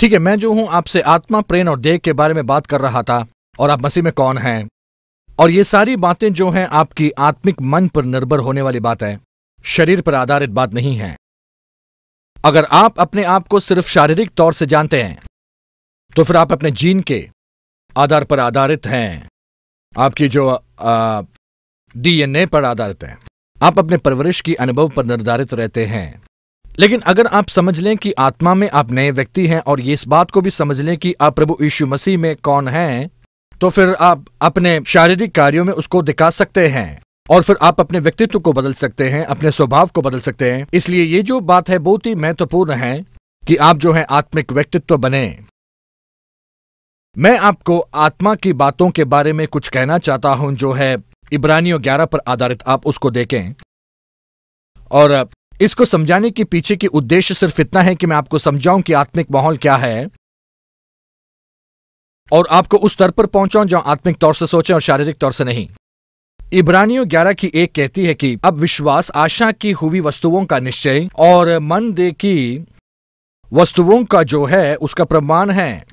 ठीक है, मैं जो हूँ आपसे आत्मा, प्रेम और देह के बारे में बात कर रहा था, और आप मसीह में कौन हैं? और ये सारी बातें जो हैं आपकी आत्मिक मन पर निर्भर होने वाली बात है। शरीर पर आधारित बात नहीं है। अगर आप अपने आप को सिर्फ़ शारीरिक तौर से जानते हैं तो फिर आप अपने जीन के आधार पर आधारित हैं। आपकी जो डीएनए पर आधारित है। आप अपने परवरिश की अनुभव पर निर्धारित रहते हैं। लेकिन अगर आप समझ लें कि आत्मा में आप नए व्यक्ति हैं और ये इस बात को भी समझ लें कि आप प्रभु यीशु मसीह में कौन हैं तो फिर आप अपने शारीरिक कार्यों में उसको दिखा सकते हैं और फिर आप अपने व्यक्तित्व को बदल सकते हैं, अपने स्वभाव को बदल सकते हैं। इसलिए ये जो बात है बहुत ही महत्वपूर्ण है कि आप जो है आत्मिक व्यक्तित्व बने। मैं आपको आत्मा की बातों के बारे में कुछ कहना चाहता हूँ जो है इब्रानियों ग्यारह पर आधारित, आप उसको देखें। और इसको समझाने के पीछे की उद्देश्य सिर्फ़ इतना है कि मैं आपको समझाऊं कि आत्मिक माहौल क्या है और आपको उस स्तर पर पहुंचाऊं जहाँ आत्मिक तौर से सोचें और शारीरिक तौर से नहीं। इब्रानियों ग्यारह की एक कहती है कि अब विश्वास आशा की हुई वस्तुओं का निश्चय और मन दे की वस्तुओं का जो है, उसका प्रमाण है।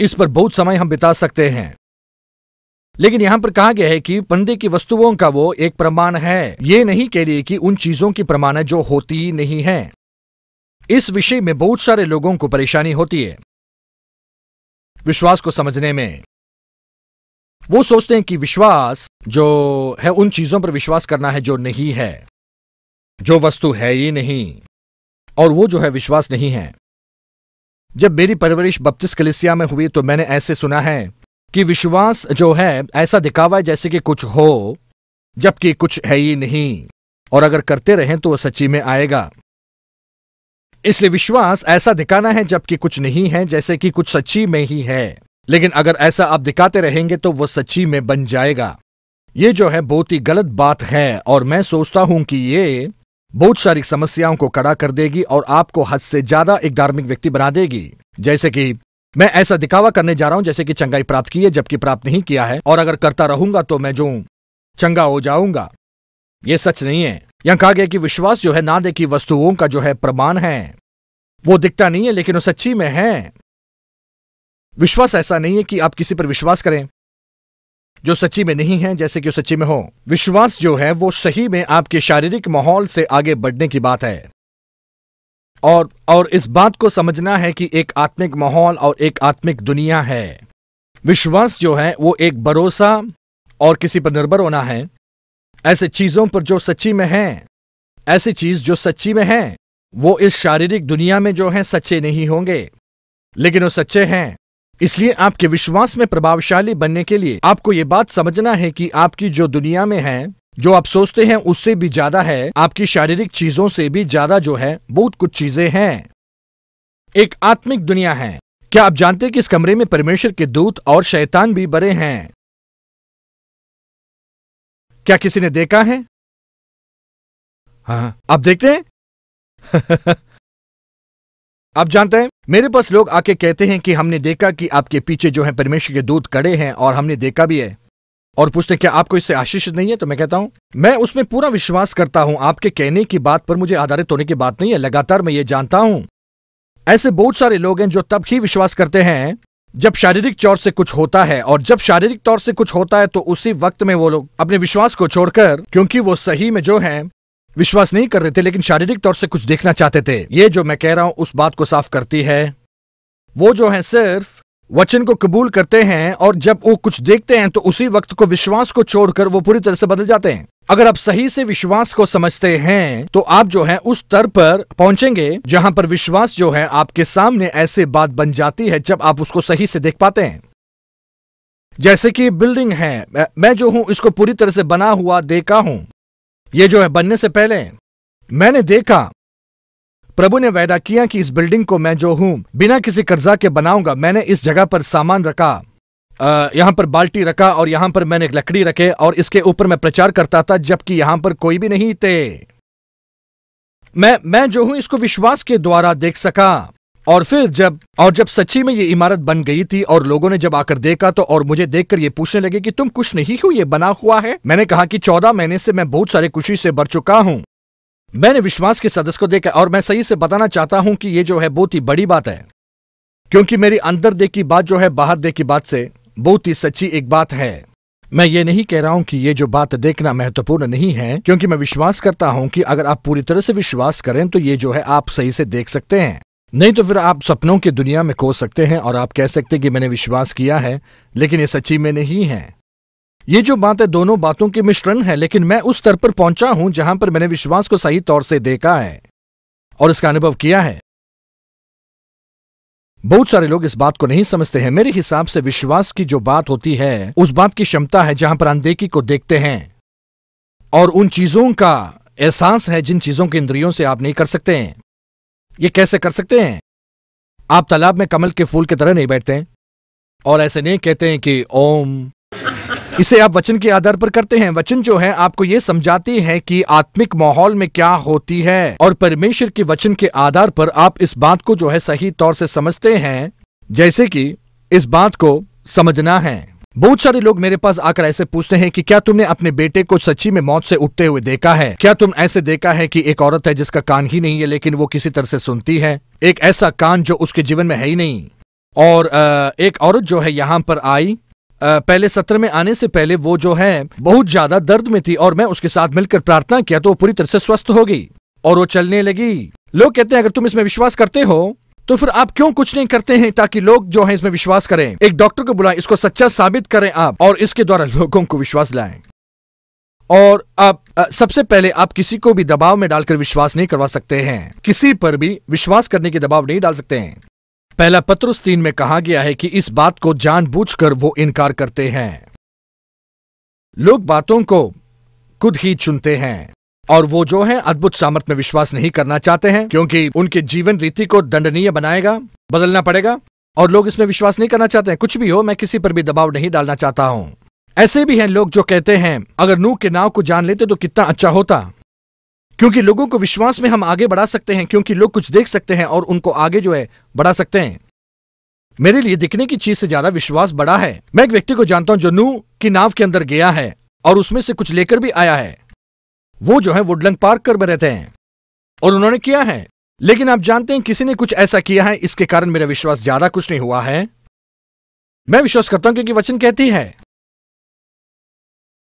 इस पर बहुत समय हम बिता सकते हैं। लेकिन यहाँ पर कहा गया है कि पंदे की वस्तुओं का वो एक प्रमाण है। ये नहीं कह रही कि उन चीज़ों की प्रमाण है जो होती नहीं है। इस विषय में बहुत सारे लोगों को परेशानी होती है। विश्वास को समझने में। वो सोचते हैं कि विश्वास जो है, उन चीज़ों पर विश्वास करना है जो नहीं है। जो वस्तु है ही नहीं, और वो जो है विश्वास नहीं है। जब मेरी परवरिश बपतिस कलिसिया में हुई तो मैंने ऐसे सुना है कि विश्वास जो है, ऐसा दिखावा है जैसे कि कुछ हो, जबकि कुछ है ही नहीं। और अगर करते रहें तो वह सच्ची में आएगा। इसलिए विश्वास ऐसा दिखाना है जबकि कुछ नहीं है, जैसे कि कुछ सच्ची में ही है। लेकिन अगर ऐसा आप दिखाते रहेंगे तो वह सच्ची में बन जाएगा। ये जो है, बहुत ही गलत बात है, और मैं सोचता हूँ कि ये बहुत सारी समस्याओं को कड़ा कर देगी और आपको हद से ज़्यादा एक धार्मिक व्यक्ति बना देगी। जैसे कि मैं ऐसा दिखावा करने जा रहा हूँ जैसे कि चंगाई प्राप्त की है, जबकि प्राप्त नहीं किया है, और अगर करता रहूँगा तो मैं जो चंगा हो जाऊँगा। यह सच नहीं है। यहाँ कहा गया कि विश्वास जो है ना देखी वस्तुओं का जो है प्रमाण है। वो दिखता नहीं है, लेकिन वो सच्ची में है। विश्वास ऐसा नहीं है कि आप किसी पर विश्वास करें, जो सच्ची में नहीं है जैसे कि वो सच्ची में हो। विश्वास जो है, वो सही में आपके शारीरिक माहौल से आगे बढ़ने की बात है। और और इस बात को समझना है कि एक आत्मिक माहौल और एक आत्मिक दुनिया है। विश्वास जो है, वो एक भरोसा और किसी पर निर्भर होना है। ऐसे चीज़ों पर जो सच्ची में है, ऐसी चीज़ जो सच्ची में है, वो इस शारीरिक दुनिया में जो है, सच्चे नहीं होंगे। लेकिन वो सच्चे हैं। इसलिए आपके विश्वास में प्रभावशाली बनने के लिए आपको ये बात समझना है कि आपकी जो दुनिया में है जो आप सोचते हैं उससे भी ज़्यादा है, आपकी शारीरिक चीज़ों से भी ज़्यादा जो है, बहुत कुछ चीज़ें हैं। एक आत्मिक दुनिया है। क्या आप जानते हैं कि इस कमरे में परमेश्वर के दूत और शैतान भी बड़े हैं? क्या किसी ने देखा है? हाँ आप देखते हैं? आप जानते हैं, मेरे पास लोग आके कहते हैं कि हमने देखा कि आपके पीछे जो है परमेश्वर के दूत खड़े हैं और हमने देखा भी है। और पूछते क्या आपको इससे आशीष नहीं है? तो मैं कहता हूँ, मैं उसमें पूरा विश्वास करता हूँ। आपके कहने की बात पर मुझे आधारित होने की बात नहीं है। लगातार मैं ये जानता हूँ। ऐसे बहुत सारे लोग हैं जो तब ही विश्वास करते हैं, जब शारीरिक तौर से कुछ होता है और जब शारीरिक तौर से कुछ होता है तो उसी वक्त में वो लोग अपने विश्वास को छोड़कर, क्योंकि वो सही में जो है, विश्वास नहीं कर रहे थे, लेकिन शारीरिक तौर से कुछ देखना चाहते थे। ये जो मैं कह रहा हूँ, उस बात को साफ़ करती है। वो जो है, सिर्फ़ वचन को कबूल करते हैं और जब वो कुछ देखते हैं तो उसी वक्त को विश्वास को छोड़कर वो पूरी तरह से बदल जाते हैं। अगर आप सही से विश्वास को समझते हैं तो आप जो है, उस स्तर पर पहुँचेंगे, जहाँ पर विश्वास जो है, आपके सामने ऐसे बात बन जाती है, जब आप उसको सही से देख पाते हैं। जैसे कि बिल्डिंग है, मैं जो हूँ, इसको पूरी तरह से बना हुआ, देखा हूँ। ये जो है, बनने से पहले, मैंने देखा प्रभु ने वायदा किया कि इस बिल्डिंग को मैं जो हूँ, बिना किसी कर्जा के बनाऊँगा, मैंने इस जगह पर सामान रखा। यहाँ पर बाल्टी रखा और यहाँ पर मैंने एक लकड़ी रखे और इसके ऊपर मैं प्रचार करता था, जबकि यहाँ पर कोई भी नहीं थे। मैं मैं जो हूँ, इसको विश्वास के द्वारा देख सका। और फिर जब, और जब सच्ची में ये इमारत बन गई थी और लोगों ने जब आकर देखा तो और मुझे देखकर ये पूछने लगे कि तुम कुछ नहीं हो, ये बना हुआ है? मैंने कहा कि चौदह महीने से मैं बहुत सारे खुशी से भर चुका हूँ। मैंने विश्वास के सदस्य को देखा और मैं सही से बताना चाहता हूँ कि ये जो है बहुत ही बड़ी बात है। क्योंकि मेरी अंदर देखी बात जो है, बाहर देखी बात से बहुत ही सच्ची एक बात है। मैं ये नहीं कह रहा हूँ कि ये जो बात देखना महत्वपूर्ण नहीं है, क्योंकि मैं विश्वास करता हूँ कि अगर आप पूरी तरह से विश्वास करें तो ये जो है आप सही से देख सकते हैं। नहीं तो फिर आप सपनों की दुनिया में खो सकते हैं और आप कह सकते हैं कि मैंने विश्वास किया है, लेकिन ये सच्ची में नहीं है। ये जो बात है, दोनों बातों के मिश्रण है, लेकिन मैं उस स्तर पर पहुँचा हूँ जहाँ पर मैंने विश्वास को सही तौर से देखा है और इसका अनुभव किया है। बहुत सारे लोग इस बात को नहीं समझते हैं। मेरे हिसाब से विश्वास की जो बात होती है, उस बात की क्षमता है जहाँ पर अनदेखी को देखते हैं। और उन चीज़ों का एहसास है जिन चीज़ों के इंद्रियों से आप नहीं कर सकते हैं। ये कैसे कर सकते हैं? आप तालाब में कमल के फूल की तरह नहीं बैठते और ऐसे नहीं कहते हैं कि ओम इसे आप वचन के आधार पर करते हैं। वचन जो है, आपको ये समझाती है कि आत्मिक माहौल में क्या होती है। और परमेश्वर के वचन के आधार पर आप इस बात को जो है सही तौर से समझते हैं, जैसे कि इस बात को समझना है। बहुत सारे लोग मेरे पास आकर ऐसे पूछते हैं कि क्या तुमने अपने बेटे को सच्ची में मौत से उठते हुए देखा है? क्या तुम ऐसे देखा है कि एक औरत है जिसका कान ही नहीं है, लेकिन वो किसी तरह से सुनती है? एक ऐसा कान जो उसके जीवन में है ही नहीं। और एक औरत जो है यहाँ पर आई पहले सत्र में आने से पहले वो जो है, बहुत ज़्यादा दर्द में थी और मैं उसके साथ मिलकर प्रार्थना किया तो वो पूरी तरह से स्वस्थ हो गई और वो चलने लगी। लोग कहते हैं, अगर तुम इसमें विश्वास करते हो तो फिर आप क्यों कुछ नहीं करते हैं ताकि लोग जो है इसमें विश्वास करें? एक डॉक्टर को बुलाएँ, इसको सच्चा साबित करें आप और इसके द्वारा लोगों को विश्वास लाएँ। और आप सबसे पहले आप किसी को भी दबाव में डालकर विश्वास नहीं करवा सकते हैं। किसी पर भी विश्वास करने के दबाव नहीं डाल सकते हैं। पहला पत्रुस तीन में कहा गया है कि इस बात को जानबूझकर वो इनकार करते हैं। लोग बातों को खुद ही चुनते हैं और वो जो है, अद्भुत सामर्थ में विश्वास नहीं करना चाहते हैं, क्योंकि उनके जीवन रीति को दंडनीय बनाएगा, बदलना पड़ेगा और लोग इसमें विश्वास नहीं करना चाहते हैं। कुछ भी हो, मैं किसी पर भी दबाव नहीं डालना चाहता हूँ। ऐसे भी हैं लोग जो कहते हैं, अगर नूह के नाव को जान लेते तो कितना अच्छा होता। क्योंकि लोगों को विश्वास में हम आगे बढ़ा सकते हैं, क्योंकि लोग कुछ देख सकते हैं और उनको आगे जो है, बढ़ा सकते हैं। मेरे लिए दिखने की चीज़ से ज़्यादा विश्वास बड़ा है। मैं एक व्यक्ति को जानता हूँ जो नू की नाव के अंदर गया है और उसमें से कुछ लेकर भी आया है। वो जो है वुडलंग पार्क कर में रहते हैं और उन्होंने किया है। लेकिन आप जानते हैं किसी ने कुछ ऐसा किया है, इसके कारण मेरा विश्वास ज़्यादा कुछ नहीं हुआ है। मैं विश्वास करता हूँ क्योंकि वचन कहती है।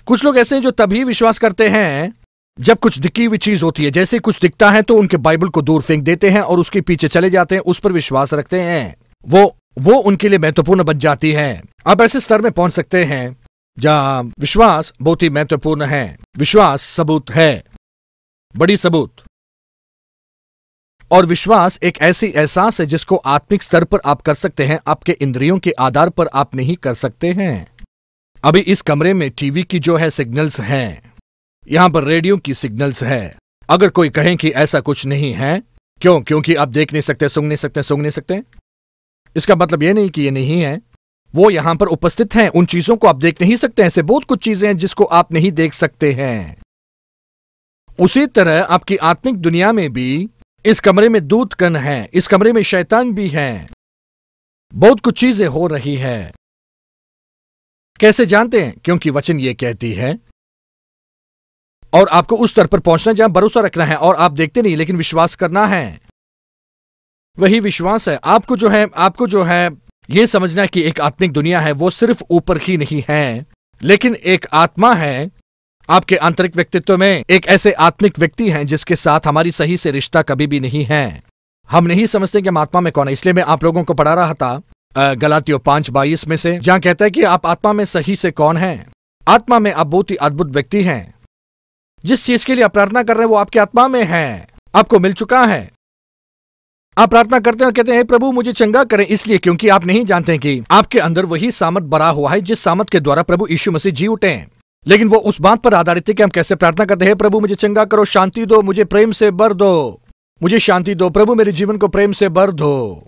कुछ लोग ऐसे हैं जो तभी विश्वास करते हैं जब कुछ दिखी हुई चीज़ होती है, जैसे कुछ दिखता है तो उनके बाइबल को दूर फेंक देते हैं और उसके पीछे चले जाते हैं, उस पर विश्वास रखते हैं। वो वो उनके लिए महत्वपूर्ण बन जाती है। आप ऐसे स्तर में पहुँच सकते हैं, जहाँ विश्वास बहुत ही महत्वपूर्ण है। विश्वास सबूत है। बड़ी सबूत। और विश्वास एक ऐसी एहसास है, जिसको आत्मिक स्तर पर आप कर सकते हैं, आपके इंद्रियों के आधार पर आप नहीं कर सकते हैं। अभी इस कमरे में टीवी की जो है सिग्नल्स हैं। यहाँ पर रेडियो की सिग्नल्स है। अगर कोई कहे कि ऐसा कुछ नहीं है, क्यों? क्योंकि आप देख नहीं सकते, सुन नहीं सकते सुन नहीं सकते? इसका मतलब यह नहीं कि ये नहीं है। वो यहाँ पर उपस्थित हैं, उन चीज़ों को आप देख नहीं सकते ऐसे बहुत कुछ चीज़ें हैं जिसको आप नहीं देख सकते हैं। उसी तरह आपकी आत्मिक दुनिया में भी इस कमरे में दूध कन है, इस कमरे में शैतान भी है। बहुत कुछ चीज़ें हो रही है। कैसे जानते हैं? क्योंकि वचन ये कहती है और आपको उस स्तर पर पहुँचना जहाँ भरोसा रखना है और आप देखते नहीं, लेकिन विश्वास करना है। वही विश्वास है। आपको जो है, आपको जो है यह समझना कि एक आत्मिक दुनिया है, वो सिर्फ़ ऊपर ही नहीं है, लेकिन एक आत्मा है। आपके आंतरिक व्यक्तित्व में एक ऐसे आत्मिक व्यक्ति हैं जिसके साथ हमारी सही से रिश्ता कभी भी नहीं है। हम नहीं समझते कि हम आत्मा में कौन है, इसलिए मैं आप लोगों को पढ़ा रहा था गलातियों पाँच बाईस में से, जहाँ कहता है कि आप आत्मा में सही से कौन है। आत्मा में आप बहुत ही अद्भुत व्यक्ति हैं। जिस चीज़ के लिए आप प्रार्थना कर रहे हैं, वो आपकी आत्मा में है। आपको मिल चुका है। आप प्रार्थना करते हैं और कहते हैं प्रभु, मुझे चंगा करें, इसलिए क्योंकि आप नहीं जानते कि आपके अंदर वही सामत बड़ा हुआ है, जिस सामत के द्वारा प्रभु यीशु मसीह जी उठे लेकिन वो उस बात पर आधारित है कि हम कैसे प्रार्थना करते हैं प्रभु, मुझे चंगा करो, शांति दो, मुझे प्रेम से बर दो। मुझे शांति दो, प्रभु, मेरे जीवन को प्रेम से बर दो।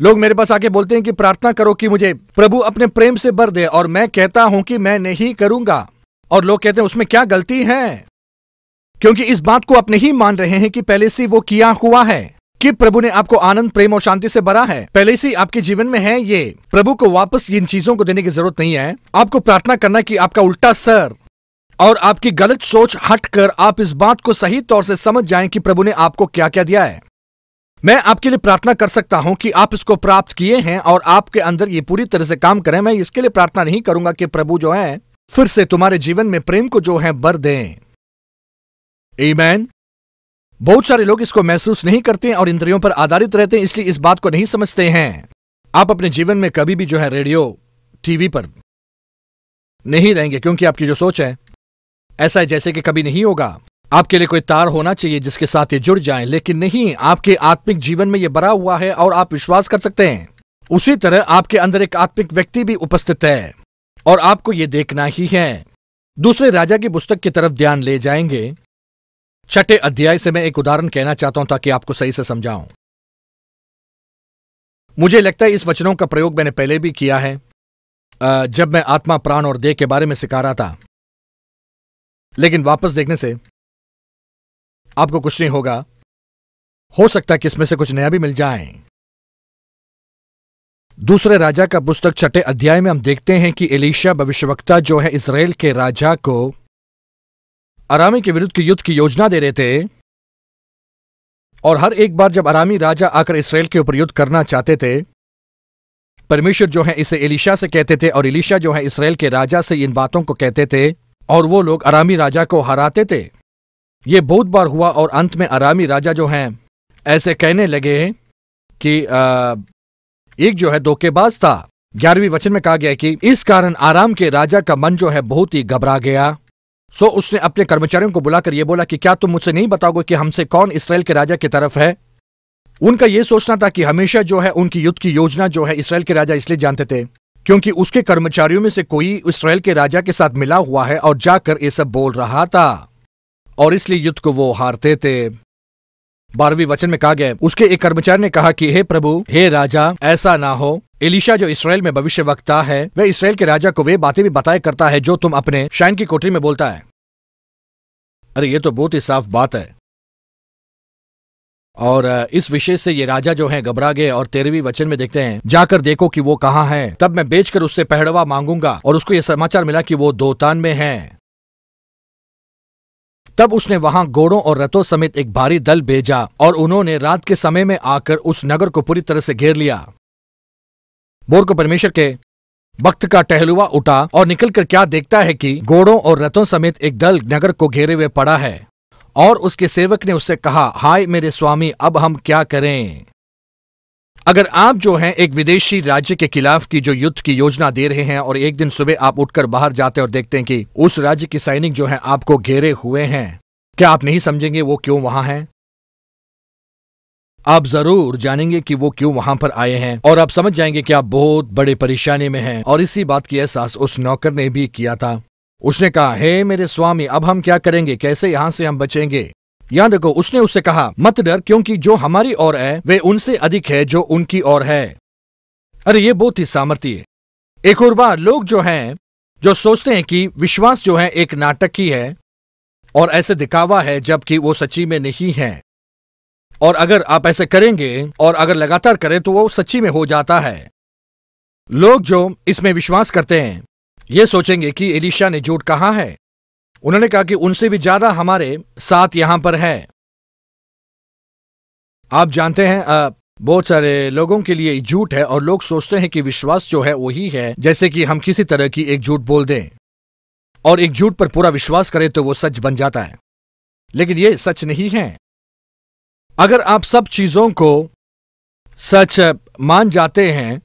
लोग मेरे पास आके बोलते हैं कि प्रार्थना करो कि मुझे प्रभु अपने प्रेम से बर दे, और मैं कहता हूँ कि मैं नहीं करूँगा। और लोग कहते हैं, उसमें क्या गलती है? क्योंकि इस बात को आप नहीं मान रहे हैं कि पहले से वो किया हुआ है कि प्रभु ने आपको आनंद, प्रेम और शांति से भरा है। पहले से आपके जीवन में है ये। प्रभु को वापस इन चीज़ों को देने की ज़रूरत नहीं है। आपको प्रार्थना करना कि आपका उल्टा सर और आपकी गलत सोच हटकर आप इस बात को सही तौर से समझ जाएँ कि प्रभु ने आपको क्या क्या दिया है। मैं आपके लिए प्रार्थना कर सकता हूँ कि आप इसको प्राप्त किए हैं और आपके अंदर ये पूरी तरह से काम करें। मैं इसके लिए प्रार्थना नहीं करूँगा कि प्रभु जो है, फिर से तुम्हारे जीवन में प्रेम को जो है, बर दें। ईमैन बहुत सारे लोग इसको महसूस नहीं करते और इंद्रियों पर आधारित रहते हैं, इसलिए इस बात को नहीं समझते हैं। आप अपने जीवन में कभी भी जो है रेडियो, टीवी पर नहीं रहेंगे, क्योंकि आपकी जो सोच है, ऐसा है जैसे कि कभी नहीं होगा। आपके लिए कोई तार होना चाहिए जिसके साथ ये जुड़ जाए, लेकिन नहीं, आपके आत्मिक जीवन में ये बरा हुआ है और आप विश्वास कर सकते हैं। उसी तरह आपके अंदर एक आत्मिक व्यक्ति भी उपस्थित है और आपको ये देखना ही है। दूसरे राजा की पुस्तक की तरफ़ ध्यान ले जाएँगे। छठे अध्याय से मैं एक उदाहरण कहना चाहता हूँ ताकि आपको सही से समझाऊं। मुझे लगता है इस वचनों का प्रयोग मैंने पहले भी किया है। जब मैं आत्मा, प्राण और देह के बारे में सिखा रहा था। लेकिन वापस देखने से आपको कुछ नहीं होगा। हो सकता कि इसमें से कुछ नया भी मिल जाए। दूसरे राजा का पुस्तक छठे अध्याय में हम देखते हैं कि एलिशा भविष्यवक्ता जो है इसराइल के राजा को आरामी के विरुद्ध की युद्ध की योजना दे रहे थे। और हर एक बार जब आरामी राजा आकर इसराइल के ऊपर युद्ध करना चाहते थे परमेश्वर जो है इसे एलिशा से कहते थे और एलिशा जो है इसराइल के राजा से इन बातों को कहते थे और वो लोग आरामी राजा को हराते थे। ये बहुत बार हुआ और अंत में आरामी राजा जो हैं ऐसे कहने लगे कि आ, एक जो है धोखेबाज था। ग्यारहवीं वचन में कहा गया कि इस कारण आराम के राजा का मन जो है बहुत ही घबरा गया। सो उसने अपने कर्मचारियों को बुलाकर यह बोला कि क्या तुम मुझसे नहीं बताओगे कि हमसे कौन इसराइल के राजा की तरफ़ है? उनका यह सोचना था कि हमेशा जो है उनकी युद्ध की योजना जो है इसराइल के राजा इसलिए जानते थे, क्योंकि उसके कर्मचारियों में से कोई इसराइल के राजा के साथ मिला हुआ है और जाकर ये सब बोल रहा था। और इसलिए युद्ध को वो हारते थे। बारहवीं वचन में कहा गया उसके एक कर्मचारी ने कहा कि, हे प्रभु, हे राजा, ऐसा ना हो। एलिशा जो इसराइल में भविष्य वक्ता है, वह इसराइल के राजा को वे बातें भी बताया करता है जो तुम अपने शाइन की कोठरी में बोलता है। अरे, ये तो बहुत ही साफ़ बात है। और इस विषय से ये राजा जो है घबरा गए और तेरहवीं वचन में देखते हैं, जाकर देखो कि वो कहाँ है। तब मैं बेचकर उससे पहड़वा मांगूँगा और उसको ये समाचार मिला कि वो दोतान में है। तब उसने वहाँ घोड़ों और रथों समेत एक भारी दल भेजा और उन्होंने रात के समय में आकर उस नगर को पूरी तरह से घेर लिया। बोर को परमेश्वर के भक्त का टहलुआ उठा और निकलकर क्या देखता है कि घोड़ों और रथों समेत एक दल नगर को घेरे हुए पड़ा है और उसके सेवक ने उससे कहा, हाय मेरे स्वामी, अब हम क्या करें? अगर आप जो हैं एक विदेशी राज्य के खिलाफ की जो युद्ध की योजना दे रहे हैं और एक दिन सुबह आप उठकर बाहर जाते हैं और देखते हैं कि उस राज्य के सैनिक जो है आपको घेरे हुए हैं, क्या आप नहीं समझेंगे वो क्यों वहाँ है? आप ज़रूर जानेंगे कि वो क्यों वहाँ पर आए हैं और आप समझ जाएँगे कि आप बहुत बड़े परेशानी में हैं और इसी बात की एहसास उस नौकर ने भी किया था। उसने कहा, हे मेरे स्वामी, अब हम क्या करेंगे? कैसे यहाँ से हम बचेंगे? याद रखो, उसने उससे कहा, मत डर, क्योंकि जो हमारी ओर है, वे उनसे अधिक है जो उनकी ओर है। अरे, ये बहुत ही सामर्थ्य एक और बार, लोग जो हैं, जो सोचते हैं कि विश्वास जो है, एक नाटक ही है, और ऐसे दिखावा है, जबकि वो सच्ची में नहीं है। और अगर आप ऐसे करेंगे, और अगर लगातार करें तो वो सच्ची में हो जाता है। लोग जो इसमें विश्वास करते हैं, ये सोचेंगे कि एलिशा ने झूठ कहा है। उन्होंने कहा कि उनसे भी ज़्यादा हमारे साथ यहाँ पर है। आप जानते हैं बहुत सारे लोगों के लिए झूठ है और लोग सोचते हैं कि विश्वास जो है वही है, जैसे कि हम किसी तरह की एक झूठ बोल दें। और एक झूठ पर पूरा विश्वास करें तो वो सच बन जाता है। लेकिन ये सच नहीं है। अगर आप सब चीज़ों को सच मान जाते हैं,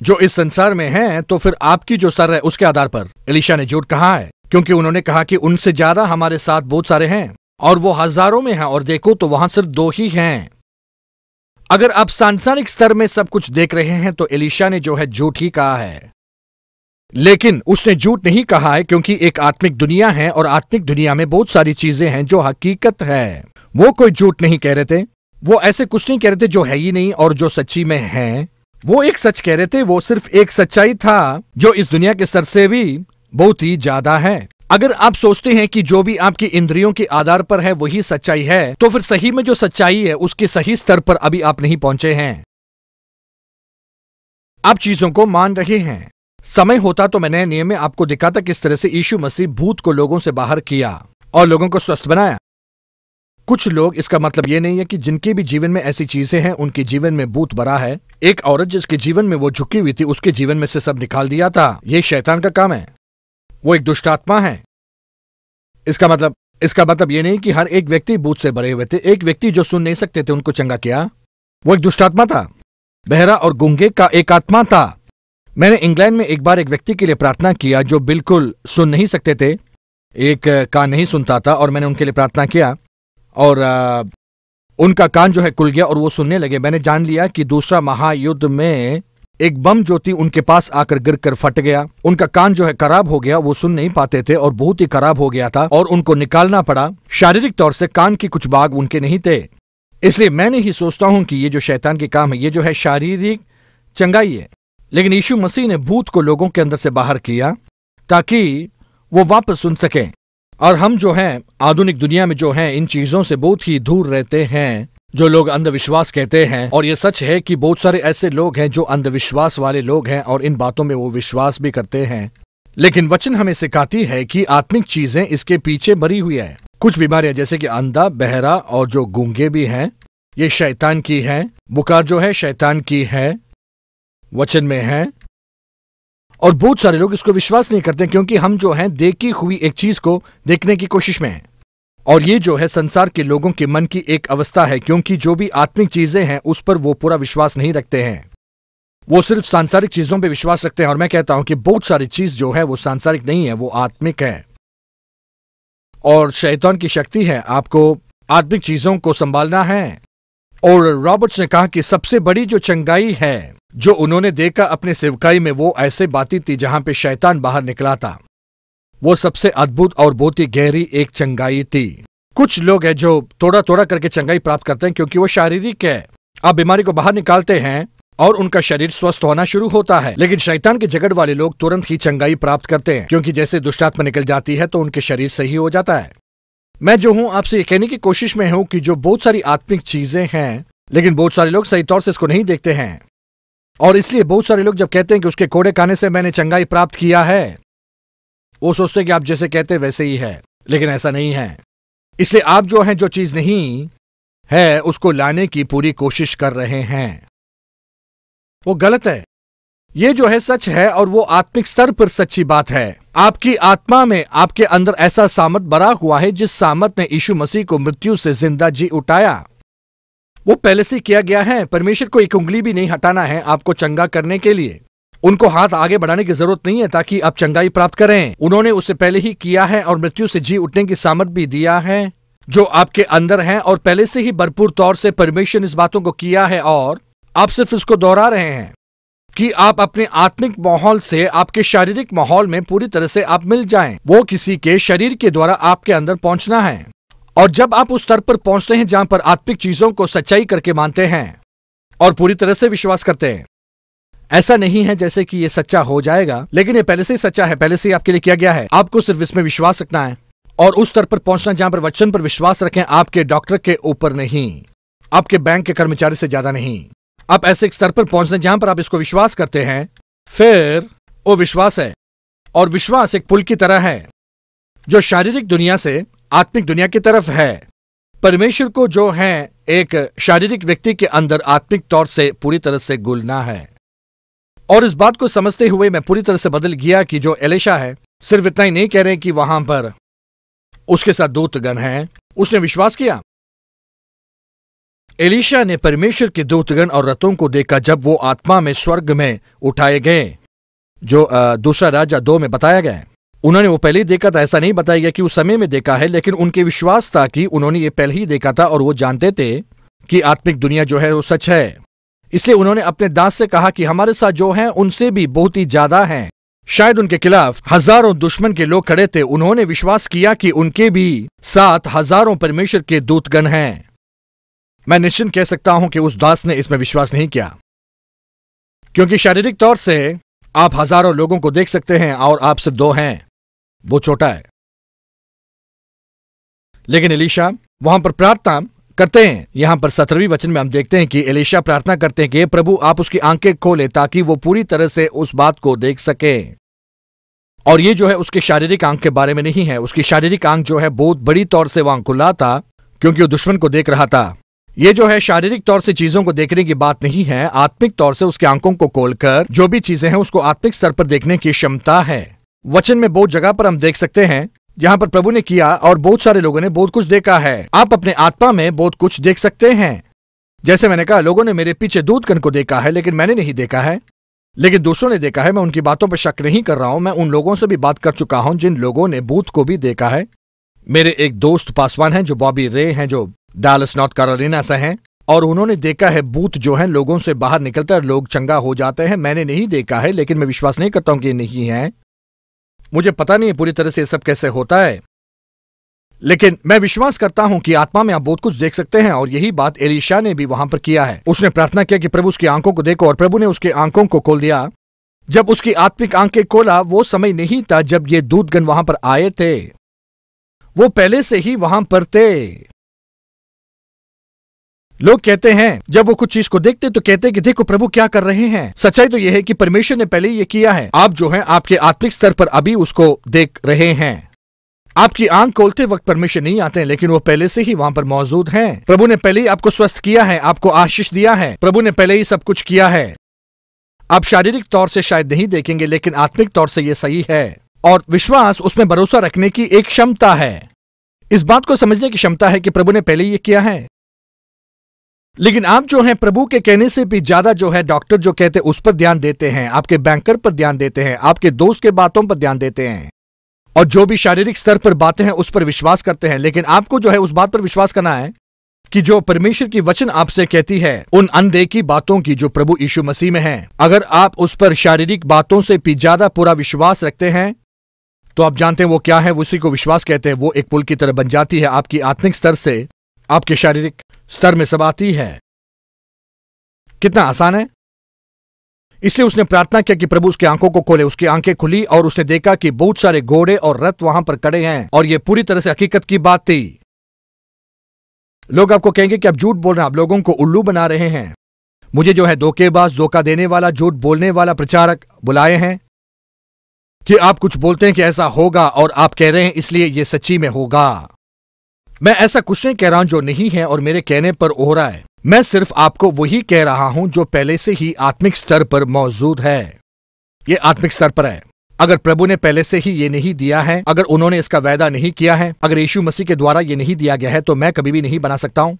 जो इस संसार में हैं तो फिर आपकी जो सर है उसके आधार पर। एलिशा ने झूठ कहा है। क्योंकि उन्होंने कहा कि उनसे ज़्यादा हमारे साथ बहुत सारे हैं, और वो हज़ारों में हैं, और देखो तो वहाँ सिर्फ़ दो ही हैं। अगर आप सांसारिक स्तर में सब कुछ देख रहे हैं तो एलिशा ने जो है झूठ ही कहा है। लेकिन उसने झूठ नहीं कहा है, क्योंकि एक आत्मिक दुनिया है, और आत्मिक दुनिया में बहुत सारी चीज़ें हैं जो हकीकत है। वो कोई झूठ नहीं कह रहे थे। वो ऐसे कुछ नहीं कह रहे थे जो है ही नहीं, और जो सच्ची में है। वो एक सच कह रहे थे, वो सिर्फ़ एक सच्चाई था, जो इस दुनिया के सर से भी बहुत ही ज़्यादा है। अगर आप सोचते हैं कि जो भी आपकी इंद्रियों के आधार पर है, वही सच्चाई है तो फिर सही में जो सच्चाई है, उसके सही स्तर पर अभी आप नहीं पहुँचे हैं। आप चीज़ों को मान रहे हैं। समय होता तो मैंने नियम में आपको दिखाता किस तरह से यीशु मसीह भूत को लोगों से बाहर किया और लोगों को स्वस्थ बनाया। कुछ लोग इसका मतलब ये नहीं है कि जिनके भी जीवन में ऐसी चीज़ें हैं, उनके जीवन में भूत भरा है। एक औरत जिसके जीवन में वो झुकी हुई थी, उसके जीवन में से सब निकाल दिया था। ये शैतान का काम है। वो एक दुष्ट आत्मा है। इसका मतलब इसका मतलब ये नहीं कि हर एक व्यक्ति भूत से भरे हुए थे। एक व्यक्ति जो सुन नहीं सकते थे उनको चंगा किया। वो एक दुष्टात्मा था। बहरा और गुंगे का एक आत्मा था। मैंने इंग्लैंड में एक बार एक व्यक्ति के लिए प्रार्थना किया जो बिल्कुल सुन नहीं सकते थे। एक कान नहीं सुनता था और मैंने उनके लिए प्रार्थना किया। और आ, उनका कान जो है खुल गया और वो सुनने लगे। मैंने जान लिया कि दूसरा महायुद्ध में एक बम जो थी उनके पास आकर गिर कर फट गया। उनका कान जो है खराब हो गया, वो सुन नहीं पाते थे और बहुत ही खराब हो गया था और उनको निकालना पड़ा। शारीरिक तौर से कान के कुछ भाग उनके नहीं थे। इसलिए मैं नहीं सोचता हूँ कि ये जो शैतान के काम है, ये जो है शारीरिक चंगाई है। लेकिन यीशु मसीह ने भूत को लोगों के अंदर से बाहर किया ताकि वो वापस सुन सकें। और हम जो हैं, आधुनिक दुनिया में जो हैं, इन चीज़ों से बहुत ही दूर रहते हैं। जो लोग अंधविश्वास कहते हैं, और ये सच है कि बहुत सारे ऐसे लोग हैं जो अंधविश्वास वाले लोग हैं और इन बातों में वो विश्वास भी करते हैं। लेकिन वचन हमें सिखाती है कि आत्मिक चीज़ें इसके पीछे भरी हुई है। कुछ बीमारियाँ जैसे कि अंधा, बहरा और जो गूँगे भी हैं, ये शैतान की है। बुखार जो है, शैतान की है। वचन में है। और बहुत सारे लोग इसको विश्वास नहीं करते क्योंकि हम जो हैं, देखी हुई एक चीज़ को देखने की कोशिश में हैं। और ये जो है संसार के लोगों के मन की एक अवस्था है, क्योंकि जो भी आत्मिक चीज़ें हैं, उस पर वो पूरा विश्वास नहीं रखते हैं। वो सिर्फ़ सांसारिक चीज़ों पर विश्वास रखते हैं, और मैं कहता हूँ कि बहुत सारी चीज़ जो है, वो सांसारिक नहीं है, वो आत्मिक है। और शैतान की शक्ति है, आपको आत्मिक चीज़ों को संभालना है। और रॉबर्ट्स ने कहा कि सबसे बड़ी जो चंगाई है, जो उन्होंने देखा अपने सेवकाई में, वो ऐसे बाती थी जहाँ पे शैतान बाहर निकला था। वो सबसे अद्भुत और बहुत ही गहरी एक चंगाई थी। कुछ लोग हैं जो थोड़ा थोड़ा करके चंगाई प्राप्त करते हैं क्योंकि वो शारीरिक है। आप बीमारी को बाहर निकालते हैं और उनका शरीर स्वस्थ होना शुरू होता है। लेकिन शैतान के जगड़ वाले लोग तुरंत ही चंगाई प्राप्त करते हैं, क्योंकि जैसे दुष्टात्मा निकल जाती है तो उनके शरीर सही हो जाता है। मैं जो हूँ, आपसे ये कहने की कोशिश में हूँ कि जो बहुत सारी आत्मिक चीज़ें हैं, लेकिन बहुत सारे लोग सही तौर से इसको नहीं देखते हैं। और इसलिए बहुत सारे लोग जब कहते हैं कि उसके कोड़े खाने से मैंने चंगाई प्राप्त किया है वो सोचते कि आप जैसे कहते वैसे ही है, लेकिन ऐसा नहीं है। इसलिए आप जो हैं, जो चीज़ नहीं है, उसको लाने की पूरी कोशिश कर रहे हैं। वो गलत है। ये जो है, सच है और वो आत्मिक स्तर पर सच्ची बात है। आपकी आत्मा में आपके अंदर ऐसा सामत बरा हुआ है, जिस सामत ने यीशु मसीह को मृत्यु से ज़िंदा जी उठाया। वो पहले से किया गया है। परमेश्वर को एक उंगली भी नहीं हटाना है आपको चंगा करने के लिए। उनको हाथ आगे बढ़ाने की ज़रूरत नहीं है ताकि आप चंगाई प्राप्त करें उन्होंने उसे पहले ही किया है और मृत्यु से जी उठने की सामर्थ भी दिया है, जो आपके अंदर है और पहले से ही भरपूर तौर से परमेश्वर इस बातों को किया है और आप सिर्फ़ इसको दोहरा रहे हैं कि आप अपने आत्मिक माहौल से आपके शारीरिक माहौल में पूरी तरह से आप मिल जाएँ। वो किसी के शरीर के द्वारा आपके अंदर पहुँचना है और जब आप उस स्तर पर पहुँचते हैं जहाँ पर आत्मिक चीज़ों को सच्चाई करके मानते हैं और पूरी तरह से विश्वास करते हैं ऐसा नहीं है जैसे कि ये सच्चा हो जाएगा, लेकिन ये पहले से ही सच्चा है, पहले से ही आपके लिए किया गया है। आपको सिर्फ़ इसमें विश्वास रखना है। और उस स्तर पर पहुँचना, जहाँ पर वचन पर विश्वास रखें, आपके डॉक्टर के ऊपर नहीं। आपके बैंक के कर्मचारी से ज़्यादा नहीं। आप ऐसे एक स्तर पर पहुँचना, जहाँ पर आप इसको विश्वास करते हैं, फिर वो विश्वास है। और विश्वास एक पुल की तरह है, जो शारीरिक दुनिया से आत्मिक दुनिया की तरफ़ है। परमेश्वर को जो है, एक शारीरिक व्यक्ति के अंदर आत्मिक तौर से पूरी तरह से गुलना है। और इस बात को समझते हुए मैं पूरी तरह से बदल गया कि जो एलिशा है, सिर्फ़ इतना ही नहीं कह रहे कि वहाँ पर उसके साथ दूतगण हैं। उसने विश्वास किया। एलिशा ने परमेश्वर के दूतगण और रथों को देखा जब वो आत्मा में स्वर्ग में उठाए गए, जो दूसरा राजा दो में बताया गया उन्होंने वो पहले ही देखा था, ऐसा नहीं बताया गया कि उस समय में देखा है, लेकिन उनके विश्वास था कि उन्होंने ये पहले ही देखा था और वो जानते थे कि आत्मिक दुनिया जो है वो सच है। इसलिए उन्होंने अपने दास से कहा कि हमारे साथ जो है, उनसे भी बहुत ही ज़्यादा है। शायद उनके खिलाफ हज़ारों दुश्मन के लोग खड़े थे। उन्होंने विश्वास किया कि उनके भी साथ हज़ारों परमेश्वर के दूतगण हैं। मैं निश्चित कह सकता हूँ कि उस दास ने इसमें विश्वास नहीं किया। क्योंकि शारीरिक तौर से आप हज़ारों लोगों को देख सकते हैं और आप सिर्फ़ दो हैं। वो छोटा है। लेकिन एलिशा वहाँ पर प्रार्थना करते हैं। यहाँ पर सत्रहवीं वचन में हम देखते हैं कि एलिशा प्रार्थना करते हैं कि प्रभु, आप उसकी आँखें खोले ताकि वो पूरी तरह से उस बात को देख सके। और ये जो है उसके शारीरिक आँख के बारे में नहीं है। उसकी शारीरिक आँख जो है बहुत बड़ी तौर से वहाँ खुला था, क्योंकि वो दुश्मन को देख रहा था। ये जो है शारीरिक तौर से चीज़ों को देखने की बात नहीं है, आत्मिक तौर से उसकी आँखों को खोलकर जो भी चीज़ें हैं उसको आत्मिक स्तर पर देखने की क्षमता है। वचन में बहुत जगह पर हम देख सकते हैं जहाँ पर प्रभु ने किया और बहुत सारे लोगों ने बहुत कुछ देखा है। आप अपने आत्मा में बहुत कुछ देख सकते हैं। जैसे मैंने कहा, लोगों ने मेरे पीछे दूध कण को देखा है, लेकिन मैंने नहीं देखा है। लेकिन दूसरों ने देखा है, मैं उनकी बातों पर शक नहीं कर रहा हूँ, मैं उन लोगों से भी बात कर चुका हूँ, जिन लोगों ने बूथ को भी देखा है। मेरे एक दोस्त पासवान हैं, जो बॉबी रे हैं, जो डालस नॉर्थ कैरोलिना से हैं, और उन्होंने देखा है बूथ जो है, लोगों से बाहर निकलता है लोग चंगा हो जाते हैं। मैंने नहीं देखा है, लेकिन मैं विश्वास नहीं करता हूँ कि नहीं है। मुझे पता नहीं पूरी तरह से सब कैसे होता है। लेकिन मैं विश्वास करता हूँ कि आत्मा में आप बहुत कुछ देख सकते हैं और यही बात एलिशा ने भी वहाँ पर किया है। उसने प्रार्थना किया कि प्रभु उसकी आँखों को देखो और प्रभु ने उसकी आँखों को खोल दिया। जब उसकी आत्मिक आँखें खोला, वो समय नहीं था जब ये दूधगन वहाँ पर आए थे। वो पहले से ही वहाँ पर थे। लोग कहते हैं, जब वो कुछ चीज़ को देखते तो कहते हैं कि देखो प्रभु क्या कर रहे हैं। सच्चाई तो यह है कि परमेश्वर ने पहले ये किया है। आप जो है, आपके आत्मिक स्तर पर अभी उसको देख रहे हैं। आपकी आँख खोलते वक्त परमेश्वर नहीं आते हैं, लेकिन वो पहले से ही वहाँ पर मौजूद हैं। प्रभु ने पहले ही आपको स्वस्थ किया है, आपको आशीष दिया है। प्रभु ने पहले ही सब कुछ किया है। आप शारीरिक तौर से शायद नहीं देखेंगे, लेकिन आत्मिक तौर से ये सही है। और विश्वास, उसमें भरोसा रखने की एक क्षमता है। इस बात को समझने की क्षमता है कि प्रभु ने पहले ये किया है। लेकिन आप जो हैं प्रभु के कहने से भी ज़्यादा जो है डॉक्टर जो कहते हैं, उस पर ध्यान देते हैं, आपके बैंकर पर ध्यान देते हैं, आपके दोस्त के बातों पर ध्यान देते हैं। और जो भी शारीरिक स्तर पर बातें हैं, उस पर विश्वास करते हैं। लेकिन आपको जो है उस बात पर विश्वास करना है कि जो परमेश्वर की वचन आपसे कहती है, उन अनदेखी बातों की जो प्रभु यीशु मसीह में है, अगर आप उस पर शारीरिक बातों से भी ज़्यादा पूरा विश्वास रखते हैं तो आप जानते हैं वो क्या है उसी को विश्वास कहते हैं, वो एक पुल की तरह बन जाती है आपकी आत्मिक स्तर से, आपके शारीरिक स्तर में सब आती है। कितना आसान है? इसलिए उसने प्रार्थना किया कि प्रभु उसकी आँखों को खोले, उसकी आँखें खुली और उसने देखा कि बहुत सारे घोड़े और रथ वहाँ पर खड़े हैं और यह पूरी तरह से हकीकत की बात थी। लोग आपको कहेंगे कि आप झूठ बोल रहे हैं, आप लोगों को उल्लू बना रहे हैं। मुझे जो है धोखेबाज, धोखा देने वाला, झूठ बोलने वाला प्रचारक बुलाए हैं कि आप कुछ बोलते हैं कि ऐसा होगा और आप कह रहे हैं, इसलिए यह सच्ची में होगा। मैं ऐसा कुछ नहीं कह रहा हूँ जो नहीं है और मेरे कहने पर हो रहा है। मैं सिर्फ़ आपको वही कह रहा हूँ जो पहले से ही आत्मिक स्तर पर मौजूद है। ये आत्मिक स्तर पर है। अगर प्रभु ने पहले से ही ये नहीं दिया है, अगर उन्होंने इसका वायदा नहीं किया है, अगर यीशु मसीह के द्वारा ये नहीं दिया गया है तो मैं कभी भी नहीं बना सकता हूँ।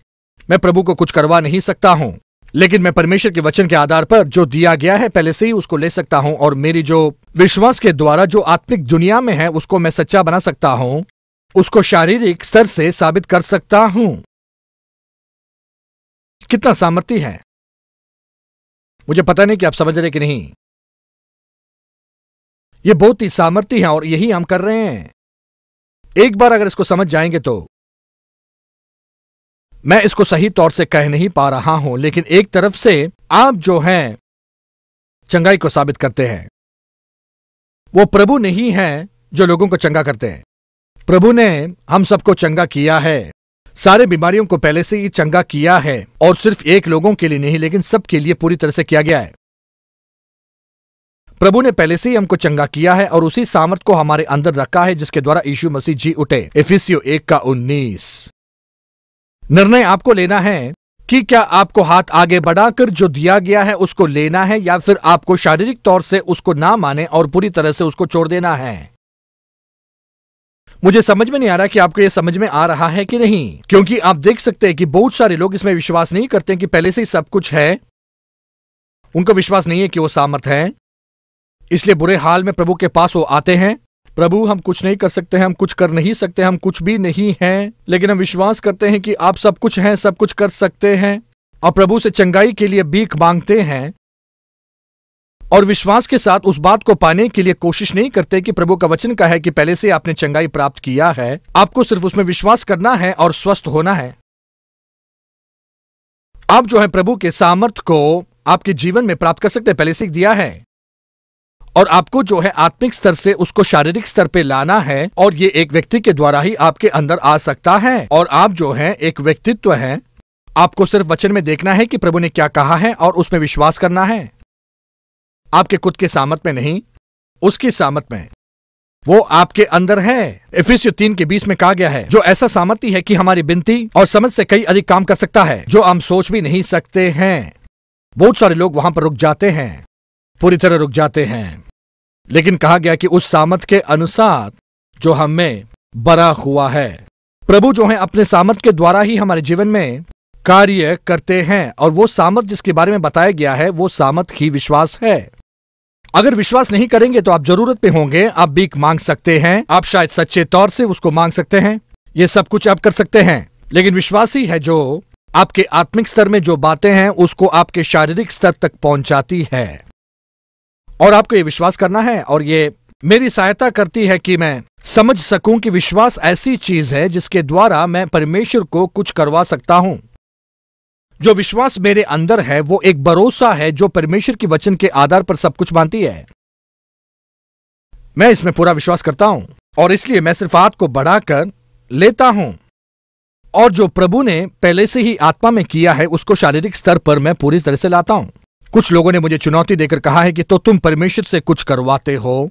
मैं प्रभु को कुछ करवा नहीं सकता हूँ। लेकिन मैं परमेश्वर के वचन के आधार पर जो दिया गया है, पहले से ही उसको ले सकता हूँ और मेरी जो विश्वास के द्वारा जो आत्मिक दुनिया में है, उसको मैं सच्चा बना सकता हूँ। उसको शारीरिक स्तर से साबित कर सकता हूँ। कितना सामर्थ्य है? मुझे पता नहीं कि आप समझ रहे कि नहीं। यह बहुत ही सामर्थ्य है और यही हम कर रहे हैं। एक बार अगर इसको समझ जाएँगे तो। मैं इसको सही तौर से कह नहीं पा रहा हूँ, लेकिन एक तरफ़ से आप जो हैं, चंगाई को साबित करते हैं। वो प्रभु नहीं है जो लोगों को चंगा करते हैं। प्रभु ने हम सबको चंगा किया है। सारे बीमारियों को पहले से ही चंगा किया है और सिर्फ़ एक लोगों के लिए नहीं, लेकिन सबके लिए पूरी तरह से किया गया है। प्रभु ने पहले से ही हमको चंगा किया है और उसी सामर्थ को हमारे अंदर रखा है जिसके द्वारा यीशु मसीह जी उठे। एफिसियो एक का उन्नीस। निर्णय आपको लेना है कि क्या आपको हाथ आगे बढ़ाकर जो दिया गया है उसको लेना है या फिर आपको शारीरिक तौर से उसको ना माने और पूरी तरह से उसको छोड़ देना है। मुझे समझ में नहीं आ रहा कि आपको यह समझ में आ रहा है कि नहीं। क्योंकि आप देख सकते हैं कि बहुत सारे लोग इसमें विश्वास नहीं करते कि पहले से ही सब कुछ है। उनका विश्वास नहीं है कि वो सामर्थ है। इसलिए बुरे हाल में प्रभु के पास वो आते हैं। प्रभु, हम कुछ नहीं कर सकते हैं, हम कुछ कर नहीं सकते, हम कुछ भी नहीं हैं। लेकिन हम विश्वास करते हैं कि आप सब कुछ हैं, सब कुछ कर सकते हैं। और प्रभु से चंगाई के लिए भीख मांगते हैं। और विश्वास के साथ उस बात को पाने के लिए कोशिश नहीं करते कि प्रभु का वचन का है कि पहले से आपने चंगाई प्राप्त किया है। आपको सिर्फ़ उसमें विश्वास करना है और स्वस्थ होना है। आप जो है प्रभु के सामर्थ को आपके जीवन में प्राप्त कर सकते पहले से दिया है। और आपको जो है आत्मिक स्तर से उसको शारीरिक स्तर पे लाना है और ये एक व्यक्ति के द्वारा ही आपके अंदर आ सकता है। और आप जो है एक व्यक्तित्व है, आपको सिर्फ़ वचन में देखना है कि प्रभु ने क्या कहा है और उसमें विश्वास करना है। आपके खुद के सामत में नहीं, उसकी सामत में। वो आपके अंदर है। इफिसियो तीन के बीस में कहा गया है, जो ऐसा सामर्थ्य है कि हमारी बिनती और समझ से कई अधिक काम कर सकता है, जो हम सोच भी नहीं सकते हैं। बहुत सारे लोग वहाँ पर रुक जाते हैं, पूरी तरह रुक जाते हैं। लेकिन कहा गया कि उस सामर्थ के अनुसार जो हमें बड़ा हुआ है। प्रभु जो है, अपने सामर्थ के द्वारा ही हमारे जीवन में कार्य करते हैं, और वो सामर्थ जिसके बारे में बताया गया है, वो सामर्थ ही विश्वास है। अगर विश्वास नहीं करेंगे तो आप ज़रूरत पे होंगे, आप बीक मांग सकते हैं, आप शायद सच्चे तौर से उसको मांग सकते हैं, ये सब कुछ आप कर सकते हैं। लेकिन विश्वास ही जो आपके आत्मिक स्तर में जो बातें हैं, उसको आपके शारीरिक स्तर तक पहुंचाती है। और आपको ये विश्वास करना है और ये मेरी सहायता करती है कि मैं समझ सकूँ कि विश्वास ऐसी चीज़ है जिसके द्वारा मैं परमेश्वर को कुछ करवा सकता हूँ। जो विश्वास मेरे अंदर है, वो एक भरोसा है जो परमेश्वर की वचन के आधार पर सब कुछ मानती है। मैं इसमें पूरा विश्वास करता हूँ और इसलिए मैं सिर्फ़ हाथ को बढ़ाकर लेता हूँ। और जो प्रभु ने पहले से ही आत्मा में किया है, उसको शारीरिक स्तर पर मैं पूरी तरह से लाता हूँ। कुछ लोगों ने मुझे चुनौती देकर कहा है कि तो तुम परमेश्वर से कुछ करवाते हो।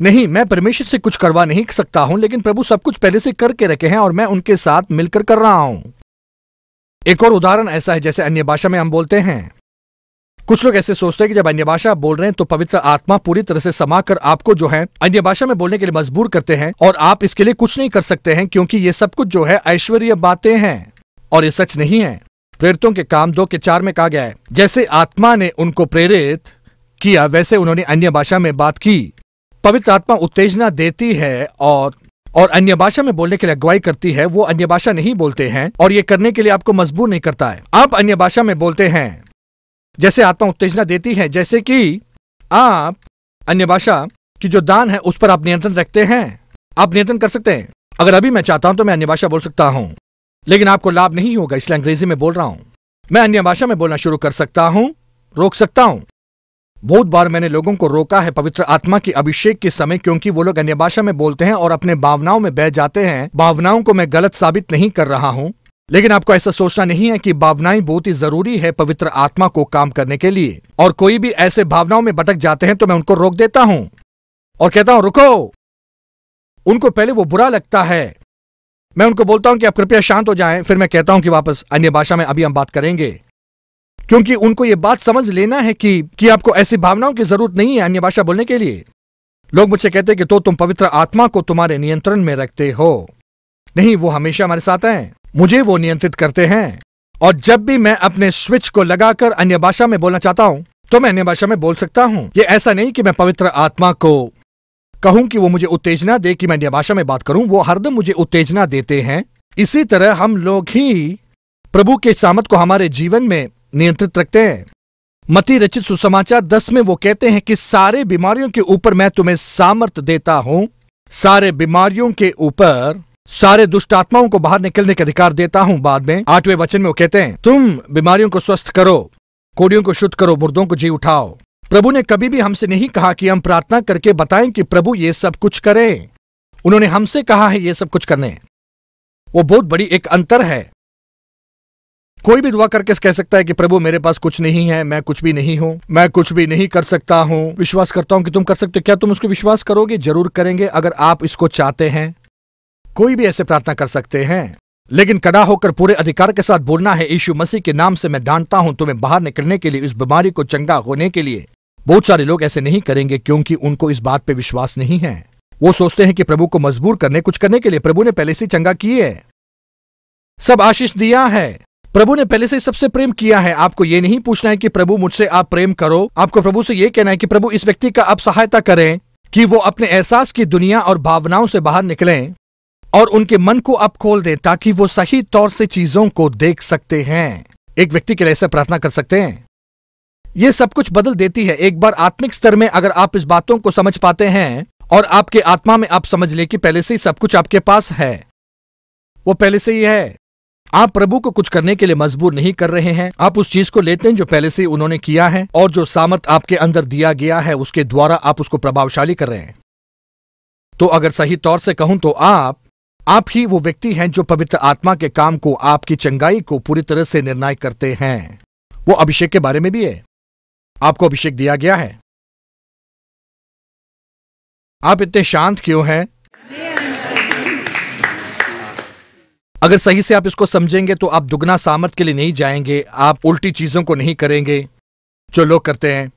नहीं, मैं परमेश्वर से कुछ करवा नहीं सकता हूँ, लेकिन प्रभु सब कुछ पहले से करके रखे हैं और मैं उनके साथ मिलकर कर रहा हूँ। एक और उदाहरण ऐसा है जैसे अन्य भाषा में हम बोलते हैं। कुछ लोग ऐसे सोचते हैं कि जब अन्य भाषा बोल रहे हैं तो पवित्र आत्मा पूरी तरह से समाकर आपको जो है अन्य भाषा में बोलने के लिए मजबूर करते हैं और आप इसके लिए कुछ नहीं कर सकते हैं क्योंकि ये सब कुछ जो है ऐश्वर्य बातें हैं और ये सच नहीं है। प्रेरितों के काम दो के चार में कहा गया है, जैसे आत्मा ने उनको प्रेरित किया, वैसे उन्होंने अन्य भाषा में बात की। पवित्र आत्मा उत्तेजना देती है और और अन्य भाषा में बोलने के लिए अगुवाई करती है, वो अन्य भाषा नहीं बोलते हैं, और ये करने के लिए आपको मजबूर नहीं करता है। आप अन्य भाषा में बोलते हैं। जैसे आत्मा उत्तेजना देती है, जैसे कि आप अन्य भाषा की जो दान है, उस पर आप नियंत्रण रखते हैं। आप नियंत्रण कर सकते हैं। अगर अभी मैं चाहता हूँ तो मैं अन्य भाषा बोल सकता हूँ। लेकिन आपको लाभ नहीं होगा, इसलिए अंग्रेज़ी में बोल रहा हूँ। मैं अन्य भाषा में बोलना शुरू कर सकता हूँ, रोक सकता हूँ। बहुत बार मैंने लोगों को रोका है पवित्र आत्मा की अभिषेक के समय क्योंकि वो लोग अन्य भाषा में बोलते हैं और अपने भावनाओं में बह जाते हैं। भावनाओं को मैं गलत साबित नहीं कर रहा हूँ। लेकिन आपको ऐसा सोचना नहीं है कि भावनाएँ बहुत ही ज़रूरी है पवित्र आत्मा को काम करने के लिए। और कोई भी ऐसे भावनाओं में भटक जाते हैं तो मैं उनको रोक देता हूँ। और कहता हूँ, रुको! उनको पहले वो बुरा लगता है। मैं उनको बोलता हूँ कि आप कृपया शांत हो जाएँ, फिर मैं कहता हूँ कि वापस अन्य भाषा में अभी हम बात करेंगे। क्योंकि उनको ये बात समझ लेना है कि कि आपको ऐसी भावनाओं की ज़रूरत नहीं है अन्य भाषा बोलने के लिए। लोग मुझसे कहते हैं कि तो तुम पवित्र आत्मा को तुम्हारे नियंत्रण में रखते हो। नहीं, वो हमेशा हमारे साथ हैं। मुझे वो नियंत्रित करते हैं। और जब भी मैं अपने स्विच को लगाकर अन्य भाषा में बोलना चाहता हूँ तो मैं अन्य भाषा में बोल सकता हूँ। ये ऐसा नहीं कि मैं पवित्र आत्मा को कहूँ कि वो मुझे उत्तेजना दे कि मैं अन्य भाषा में बात करूँ। वो हरदम मुझे उत्तेजना देते हैं। इसी तरह हम लोग ही प्रभु के सामत को हमारे जीवन में नियंत्रित रखते हैं। मती रचित सुसमाचार दस में वो कहते हैं कि सारे बीमारियों के ऊपर मैं तुम्हें सामर्थ देता हूँ। सारे बीमारियों के ऊपर सारे दुष्ट आत्माओं को बाहर निकलने का अधिकार देता हूँ। बाद में आठवें वचन में वो कहते हैं, तुम बीमारियों को स्वस्थ करो, कोड़ियों को शुद्ध करो, मुर्दों को जी उठाओ। प्रभु ने कभी भी हमसे नहीं कहा कि हम प्रार्थना करके बताएँ कि प्रभु ये सब कुछ करें। उन्होंने हमसे कहा है ये सब कुछ करने। वो बहुत बड़ी एक अंतर है। कोई भी दुआ करके कह सकता है कि प्रभु, मेरे पास कुछ नहीं है, मैं कुछ भी नहीं हूँ, मैं कुछ भी नहीं कर सकता हूँ। विश्वास करता हूँ कि तुम कर सकते क्या तुम उसको विश्वास करोगे? ज़रूर करेंगे, अगर आप इसको चाहते हैं। कोई भी ऐसे प्रार्थना कर सकते हैं। लेकिन कड़ा होकर पूरे अधिकार के साथ बोलना है, यीशु मसीह के नाम से मैं डांटता हूँ तुम्हें बाहर निकलने के लिए, इस बीमारी को चंगा होने के लिए। बहुत सारे लोग ऐसे नहीं करेंगे, क्योंकि उनको इस बात पे विश्वास नहीं है। वो सोचते हैं कि प्रभु को मजबूर करने, कुछ करने के लिए प्रभु ने पहले से चंगा किए सब आशीष दिया है। प्रभु ने पहले से सबसे प्रेम किया है। आपको ये नहीं पूछना है कि प्रभु मुझसे आप प्रेम करो। आपको प्रभु से ये कहना है कि प्रभु, इस व्यक्ति का आप सहायता करें कि वो अपने एहसास की दुनिया और भावनाओं से बाहर निकलें और उनके मन को आप खोल दें ताकि वो सही तौर से चीज़ों को देख सकते हैं। एक व्यक्ति के लिए ऐसा प्रार्थना कर सकते हैं। ये सब कुछ बदल देती है। एक बार आत्मिक स्तर में अगर आप इस बातों को समझ पाते हैं और आपके आत्मा में आप समझ ले कि पहले से ही सब कुछ आपके पास है। वो पहले से ही है। आप प्रभु को कुछ करने के लिए मजबूर नहीं कर रहे हैं। आप उस चीज़ को लेते हैं जो पहले से उन्होंने किया है और जो सामर्थ आपके अंदर दिया गया है, उसके द्वारा आप उसको प्रभावशाली कर रहे हैं। तो अगर सही तौर से कहूँ तो आप आप ही वो व्यक्ति हैं जो पवित्र आत्मा के काम को, आपकी चंगाई को पूरी तरह से निर्णय करते हैं। वो अभिषेक के बारे में भी है। आपको अभिषेक दिया गया है। आप इतने शांत क्यों हैं? अगर सही से आप इसको समझेंगे तो आप दुगना सामर्थ के लिए नहीं जाएँगे, आप उल्टी चीज़ों को नहीं करेंगे। जो लोग करते हैं,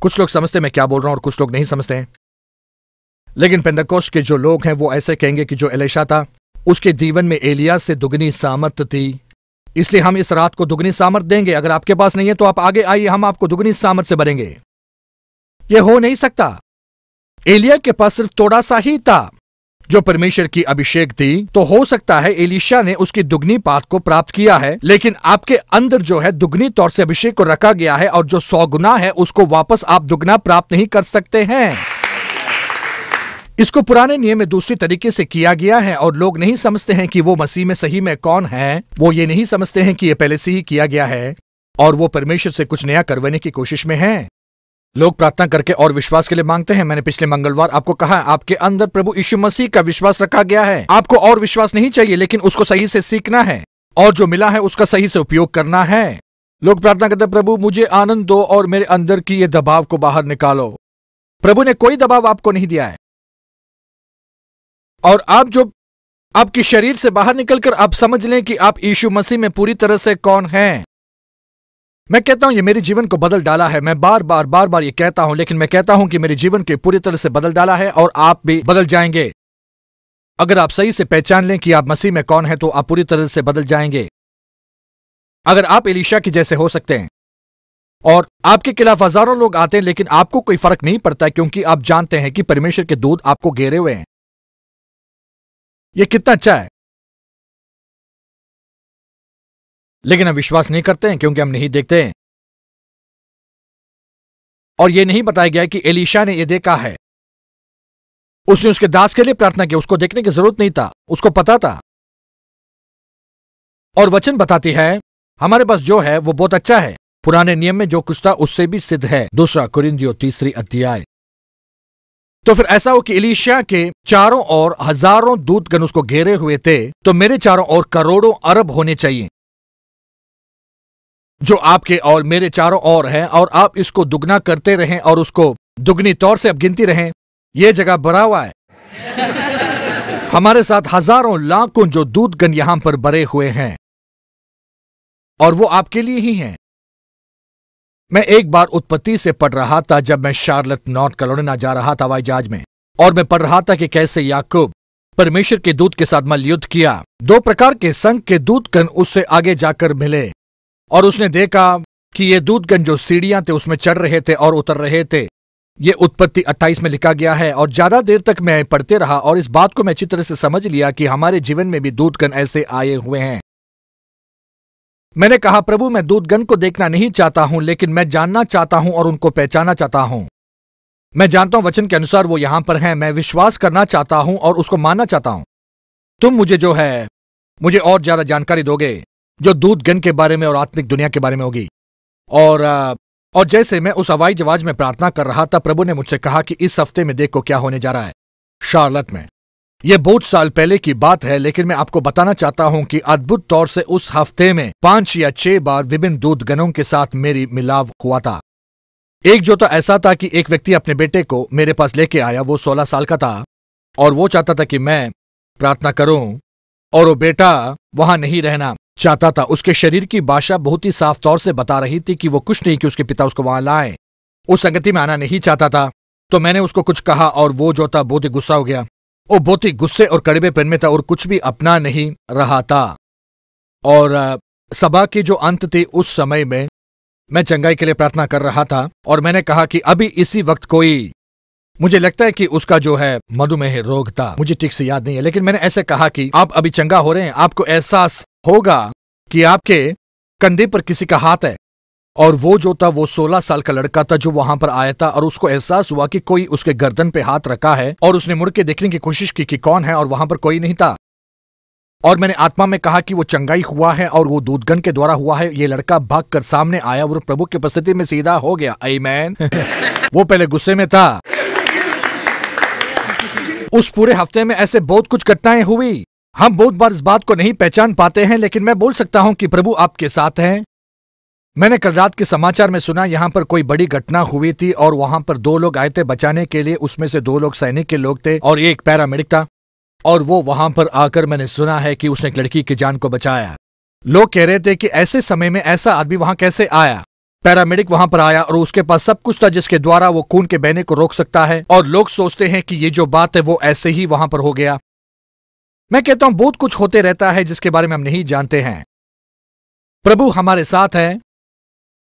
कुछ लोग समझते हैं मैं क्या बोल रहा हूँ और कुछ लोग नहीं समझते हैं। लेकिन पेंडकोस के जो लोग हैं वो ऐसे कहेंगे कि जो एलेशा था उसके जीवन में एलिया से दुगनी सामर्थ थी। इसलिए हम इस रात को दुगनी सामर्थ देंगे। अगर आपके पास नहीं है तो आप आगे आइए, हम आपको दुगनी सामर्थ से भरेंगे। यह हो नहीं सकता। एलिया के पास सिर्फ़ थोड़ा सा ही था। जो परमेश्वर की अभिषेक थी तो हो सकता है एलिशा ने उसकी दुगनी पात को प्राप्त किया है, लेकिन आपके अंदर जो है दुगनी तौर से अभिषेक को रखा गया है और जो सौ गुना है उसको वापस आप दुगना प्राप्त नहीं कर सकते हैं। इसको पुराने नियम में दूसरी तरीके से किया गया है और लोग नहीं समझते हैं कि वो मसीह में सही में कौन है, वो ये नहीं समझते हैं कि ये पहले से ही किया गया है और वो परमेश्वर से कुछ नया करवाने की कोशिश में है। लोग प्रार्थना करके और विश्वास के लिए मांगते हैं। मैंने पिछले मंगलवार आपको कहा, आपके अंदर प्रभु यीशु मसीह का विश्वास रखा गया है। आपको और विश्वास नहीं चाहिए, लेकिन उसको सही से सीखना है। और जो मिला है, उसका सही से उपयोग करना है। लोग प्रार्थना करते प्रभु, मुझे आनंद दो और मेरे अंदर की ये दबाव को बाहर निकालो। प्रभु ने कोई दबाव आपको नहीं दिया है। और आप जो आपके शरीर से बाहर निकलकर आप समझ लें कि आप यीशु मसीह में पूरी तरह से कौन हैं। मैं कहता हूँ, ये मेरे जीवन को बदल डाला है। मैं बार बार बार बार ये कहता हूँ, लेकिन मैं कहता हूँ कि मेरे जीवन को पूरी तरह से बदल डाला है और आप भी बदल जाएँगे। अगर आप सही से पहचान लें कि आप मसीह में कौन है तो आप पूरी तरह से बदल जाएँगे। अगर आप एलिशा के जैसे हो सकते हैं, और आपके खिलाफ हज़ारों लोग आते हैं, लेकिन आपको कोई फ़र्क नहीं पड़ता क्योंकि आप जानते हैं कि परमेश्वर के दूध आपको घेरे हुए हैं। यह कितना अच्छा है। लेकिन हम विश्वास नहीं करते हैं क्योंकि हम नहीं देखते हैं। और यह नहीं बताया गया कि एलिशा ने यह देखा है। उसने उसके दास के लिए प्रार्थना की, उसको देखने की ज़रूरत नहीं था, उसको पता था। और वचन बताती है, हमारे पास जो है, वो बहुत अच्छा है। पुराने नियम में जो कुछ था, उससे भी सिद्ध है। दूसरा कुरिंदियो तीसरी अध्याय। तो फिर ऐसा हो कि इलिशिया के चारों ओर हज़ारों दूतगण उसको घेरे हुए थे तो मेरे चारों ओर करोड़ों अरब होने चाहिए। जो आपके और मेरे चारों ओर हैं और आप इसको दुगना करते रहें और उसको दुगनी तौर से अब गिनती रहें यह जगह भरा हुआ है। हमारे साथ हज़ारों लाखों जो दूतगण यहाँ पर बरे हुए हैं और वो आपके लिए ही हैं। मैं एक बार उत्पत्ति से पढ़ रहा था जब मैं शार्लट नॉर्थ कैरोलिना जा रहा था हवाई जहाज़ में और मैं पढ़ रहा था कि कैसे याकूब परमेश्वर के दूत के साथ मल युद्ध किया। दो प्रकार के संघ के दूतगण उससे आगे जाकर मिले। और उसने देखा कि ये दूतगण जो सीढ़ियाँ थे, उसमें चढ़ रहे थे और उतर रहे थे। ये उत्पत्ति 28 में लिखा गया है और ज़्यादा देर तक मैं पढ़ते रहा और इस बात को मैं अच्छी तरह से समझ लिया कि हमारे जीवन में भी दूतगण ऐसे आए हुए हैं। मैंने कहा, प्रभु, मैं दूतगण को देखना नहीं चाहता हूँ, लेकिन मैं जानना चाहता हूँ और उनको पहचाना चाहता हूँ। मैं जानता हूँ, वचन के अनुसार वो यहाँ पर हैं। मैं विश्वास करना चाहता हूँ और उसको मानना चाहता हूँ। तुम मुझे जो है, मुझे और ज़्यादा जानकारी दोगे। जो दूतगण के बारे में और आत्मिक दुनिया के बारे में होगी। और और जैसे मैं उस हवाई जहाज़ में प्रार्थना कर रहा था, प्रभु ने मुझसे कहा कि इस हफ़्ते में देखो क्या होने जा रहा है। शार्लट में। यह बहुत साल पहले की बात है, लेकिन मैं आपको बताना चाहता हूँ कि अद्भुत तौर से उस हफ़्ते में पाँच या छह बार विभिन्न दूतगणों के साथ मेरी मिलाव हुआ था। एक जो तो ऐसा था कि एक व्यक्ति अपने बेटे को मेरे पास लेके आया, वो सोलह साल का था, और वो चाहता था कि मैं प्रार्थना करूँ, और वो बेटा वहाँ नहीं रहना। चाहता था। उसके शरीर की भाषा बहुत ही साफ़ तौर से बता रही थी कि वो कुछ नहीं कि उसके पिता उसको वहाँ लाए। उस संगति में आना नहीं चाहता था। तो मैंने उसको कुछ कहा और वो जो था बहुत ही गुस्सा हो गया। वो बहुत ही गुस्से और कड़वे पेन में था और कुछ भी अपना नहीं रहा था। और सभा की जो अंत थी उस समय में मैं चंगाई के लिए प्रार्थना कर रहा था और मैंने कहा कि अभी इसी वक्त कोई, मुझे लगता है कि उसका जो है मधुमेह रोग था। मुझे ठीक से याद नहीं है, लेकिन मैंने ऐसे कहा कि आप अभी चंगा हो रहे हैं, आपको एहसास होगा कि आपके कंधे पर किसी का हाथ है, और वो जो था, वो 16 साल का लड़का था जो वहाँ पर आया था, और उसको एहसास हुआ कि कोई उसके गर्दन पे हाथ रखा है, और उसने मुड़ के देखने की कोशिश की कि कौन है, और वहाँ पर कोई नहीं था। और मैंने आत्मा में कहा कि वो चंगाई हुआ है, और वो दूधगन के द्वारा हुआ है, ये लड़का भाग कर सामने आया, और प्रभु की उपस्थिति में सीधा हो गया। आई मैन वो पहले गुस्से में था। उस पूरे हफ़्ते में ऐसे बहुत कुछ घटनाएँ हुई। हम बहुत बार इस बात को नहीं पहचान पाते हैं, लेकिन मैं बोल सकता हूँ कि प्रभु आपके साथ हैं। मैंने कल रात के समाचार में सुना, यहाँ पर कोई बड़ी घटना हुई थी और वहाँ पर दो लोग आए थे बचाने के लिए, उसमें से दो लोग सैनिक के लोग थे और एक पैरामेडिक था। और वो वहाँ पर आकर मैंने सुना है कि उसने एक लड़की की जान को बचाया। लोग कह रहे थे कि ऐसे समय में ऐसा आदमी वहाँ कैसे आया? पैरामेडिक वहाँ पर आया और उसके पास सब कुछ था जिसके द्वारा वो खून के बहने को रोक सकता है। और लोग सोचते हैं कि ये जो बात है, वो ऐसे ही वहाँ पर हो गया। मैं कहता हूँ बहुत कुछ होते रहता है जिसके बारे में हम नहीं जानते हैं। प्रभु हमारे साथ है।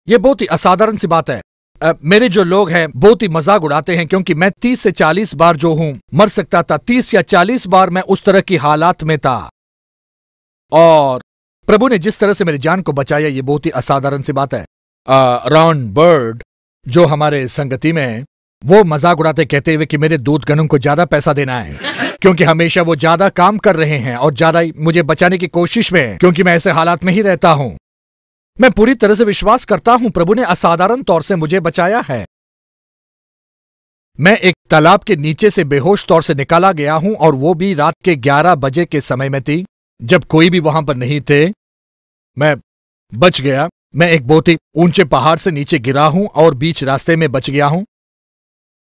यह बहुत ही असाधारण सी बात है। आ, मेरे जो लोग हैं बहुत ही मज़ाक उड़ाते हैं क्योंकि मैं तीस से चालीस बार जो हूँ मर सकता था। तीस या चालीस बार मैं उस तरह की हालात में था। और प्रभु ने जिस तरह से मेरी जान को बचाया ये बहुत ही असाधारण सी बात है। रॉन बर्ड जो हमारे संगति में वो मज़ाक उड़ाते कहते हुए कि मेरे दूध गनों को ज़्यादा पैसा देना है। क्योंकि हमेशा वो ज़्यादा काम कर रहे हैं और ज़्यादा मुझे बचाने की कोशिश में है, क्योंकि मैं ऐसे हालात में ही रहता हूँ। मैं पूरी तरह से विश्वास करता हूँ, प्रभु ने असाधारण तौर से मुझे बचाया है। मैं एक तालाब के नीचे से बेहोश तौर से निकाला गया हूँ और वो भी रात के 11 बजे के समय में थी, जब कोई भी वहाँ पर नहीं थे। मैं बच गया। मैं एक बहुत ही ऊँचे पहाड़ से नीचे गिरा हूँ और बीच रास्ते में बच गया हूँ।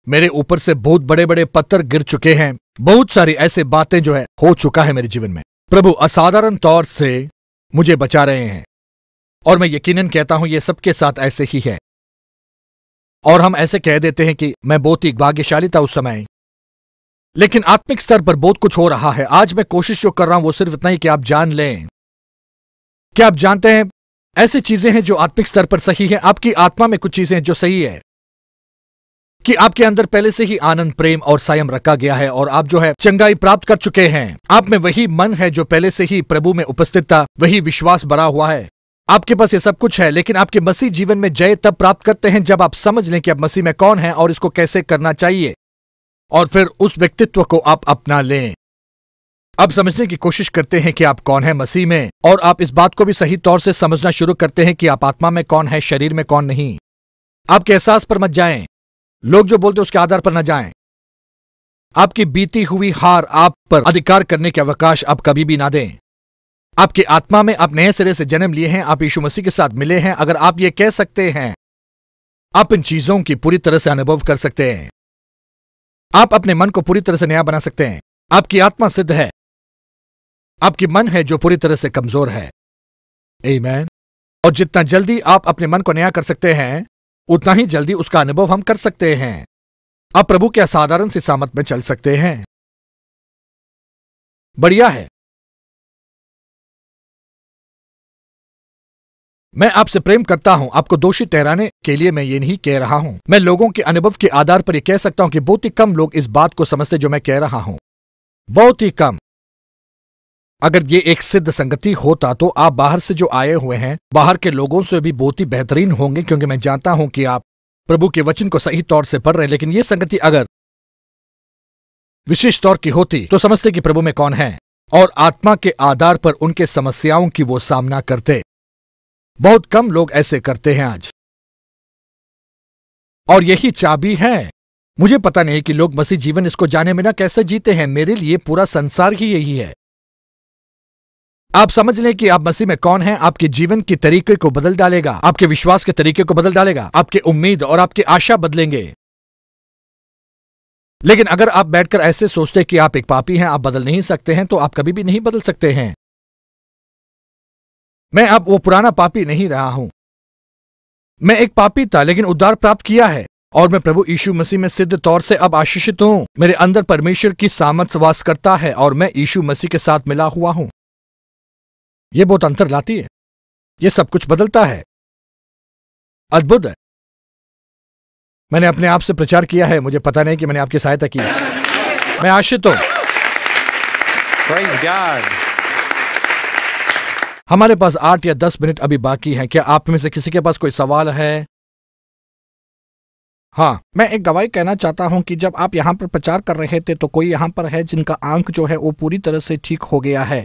मेरे ऊपर से बहुत बड़े बड़े पत्थर गिर चुके हैं। बहुत सारी ऐसे बातें जो है, हो चुका है मेरे जीवन में। प्रभु, असाधारण तौर से मुझे बचा रहे हैं। और मैं यकीनन कहता हूँ, ये सबके साथ ऐसे ही है। और हम ऐसे कह देते हैं कि मैं बहुत ही भाग्यशाली था उस समय लेकिन आत्मिक स्तर पर बहुत कुछ हो रहा है। आज मैं कोशिश जो कर रहा हूँ, वो सिर्फ़ इतना ही कि आप जान लें। क्या आप जानते हैं, ऐसी चीज़ें हैं जो आत्मिक स्तर पर सही है? आपकी आत्मा में कुछ चीज़ें हैं जो सही है। कि आपके अंदर पहले से ही आनंद, प्रेम और संयम रखा गया है और आप जो है चंगाई प्राप्त कर चुके हैं। आप में वही मन है जो पहले से ही प्रभु में उपस्थित था, वही विश्वास भरा हुआ है। आपके पास ये सब कुछ है, लेकिन आपके मसीह जीवन में जय तब प्राप्त करते हैं जब आप समझ लें कि आप मसीह में कौन है और इसको कैसे करना चाहिए। और फिर उस व्यक्तित्व को आप अपना लें। अब समझने की कोशिश करते हैं कि आप कौन है मसीह में, और आप इस बात को भी सही तौर से समझना शुरू करते हैं कि आप आत्मा में कौन है, शरीर में कौन नहीं। आपके एहसास पर मत जाएँ। लोग जो बोलते उसके आधार पर न जाएँ। आपकी बीती हुई हार आप पर अधिकार करने के अवकाश आप कभी भी ना दें। आपकी आत्मा में आप नए सिरे से जन्म लिए हैं, आप यीशु मसीह के साथ मिले हैं, अगर आप ये कह सकते हैं, आप इन चीज़ों की पूरी तरह से अनुभव कर सकते हैं। आप अपने मन को पूरी तरह से नया बना सकते हैं। आपकी आत्मा सिद्ध है। आपकी मन है जो पूरी तरह से कमज़ोर है। Amen. और जितना जल्दी आप अपने मन को नया कर सकते हैं उतना ही जल्दी उसका अनुभव हम कर सकते हैं। अब प्रभु के असाधारण से सामत में चल सकते हैं। बढ़िया है। मैं आपसे प्रेम करता हूँ। आपको दोषी ठहराने के लिए मैं ये नहीं कह रहा हूँ। मैं लोगों के अनुभव के आधार पर यह कह सकता हूँ कि बहुत ही कम लोग इस बात को समझते जो मैं कह रहा हूँ। बहुत ही कम। अगर ये एक सिद्ध संगति होता तो आप बाहर से जो आए हुए हैं, बाहर के लोगों से भी बहुत ही बेहतरीन होंगे, क्योंकि मैं जानता हूँ कि आप प्रभु के वचन को सही तौर से पढ़ रहे हैं, लेकिन ये संगति अगर विशेष तौर की होती तो समझते कि प्रभु में कौन है, और आत्मा के आधार पर उनके समस्याओं की वो सामना करते। बहुत कम लोग ऐसे करते हैं आज। और यही चाबी है। मुझे पता नहीं कि लोग मसीह जीवन इसको जाने में ना कैसे जीते हैं, मेरे लिए पूरा संसार ही यही है। आप समझ लें कि आप मसीह में कौन हैं, आपके जीवन के तरीके को बदल डालेगा, आपके विश्वास के तरीके को बदल डालेगा, आपके उम्मीद और आपकी आशा बदलेंगे। लेकिन अगर आप बैठकर ऐसे सोचते कि आप एक पापी हैं, आप बदल नहीं सकते हैं तो आप कभी भी नहीं बदल सकते हैं। मैं अब वो पुराना पापी नहीं रहा हूँ। मैं एक पापी था, लेकिन उद्धार प्राप्त किया है, और मैं प्रभु यीशु मसीह में सिद्ध तौर से अब आशीषित हूँ। मेरे अंदर परमेश्वर की सामर्थ्य वास करता है, और मैं यीशु मसीह के साथ मिला हुआ हूँ। ये बहुत अंतर लाती है। ये सब कुछ बदलता है। अद्भुत है। मैंने अपने आप से प्रचार किया है मुझे पता नहीं कि मैंने आपकी सहायता की मैं आश्रित हूँ। हमारे पास आठ या दस मिनट अभी बाकी हैं। क्या आप में से किसी के पास कोई सवाल है? हाँ मैं एक गवाही कहना चाहता हूँ कि जब आप यहाँ पर प्रचार कर रहे थे तो कोई यहाँ पर है जिनका आँख जो है वो पूरी तरह से ठीक हो गया है।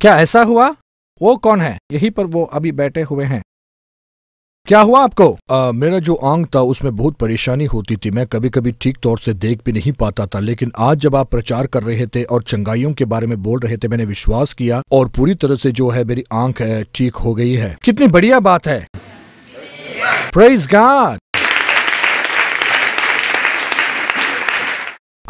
क्या ऐसा हुआ? वो कौन है? यहीं पर वो अभी बैठे हुए हैं। क्या हुआ आपको? आ, मेरा जो आँख था उसमें बहुत परेशानी होती थी। मैं कभी कभी ठीक तौर से देख भी नहीं पाता था लेकिन आज जब आप प्रचार कर रहे थे और चंगाइयों के बारे में बोल रहे थे मैंने विश्वास किया और पूरी तरह से जो है मेरी आँख है ठीक हो गई है। कितनी बढ़िया बात है। प्रेज गॉड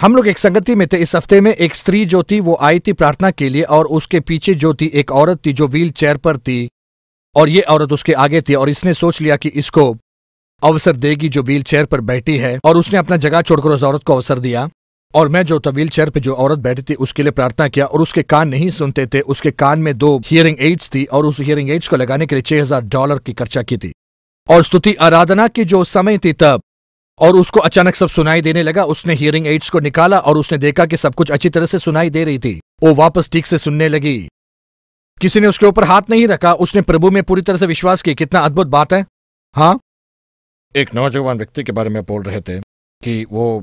हम लोग एक संगति में थे। इस हफ़्ते में एक स्त्री जो थी, वो आई थी प्रार्थना के लिए और उसके पीछे जो थी, एक औरत थी जो व्हील चेयर पर थी और ये औरत उसके आगे थी और इसने सोच लिया कि इसको अवसर देगी जो व्हील चेयर पर बैठी है और उसने अपना जगह छोड़कर उस औरत को अवसर दिया और मैं जो था, व्हील चेयर पर जो औरत बैठी थी, उसके लिए प्रार्थना किया और उसके कान नहीं सुनते थे। उसके कान में दो हियरिंग एड्स थी और उस हियरिंग एड्स को लगाने के लिए छह हज़ार डॉलर की खर्चा की थी। और स्तुति, आराधना की जो समय थी तब और उसको अचानक सब सुनाई देने लगा। उसने हियरिंग एड्स को निकाला और उसने देखा कि सब कुछ अच्छी तरह से सुनाई दे रही थी। वो वापस ठीक से सुनने लगी। किसी ने उसके ऊपर हाथ नहीं रखा। उसने प्रभु में पूरी तरह से विश्वास किया। कितना अद्भुत बात है। हाँ? एक नौजवान व्यक्ति के बारे में बोल रहे थे कि वो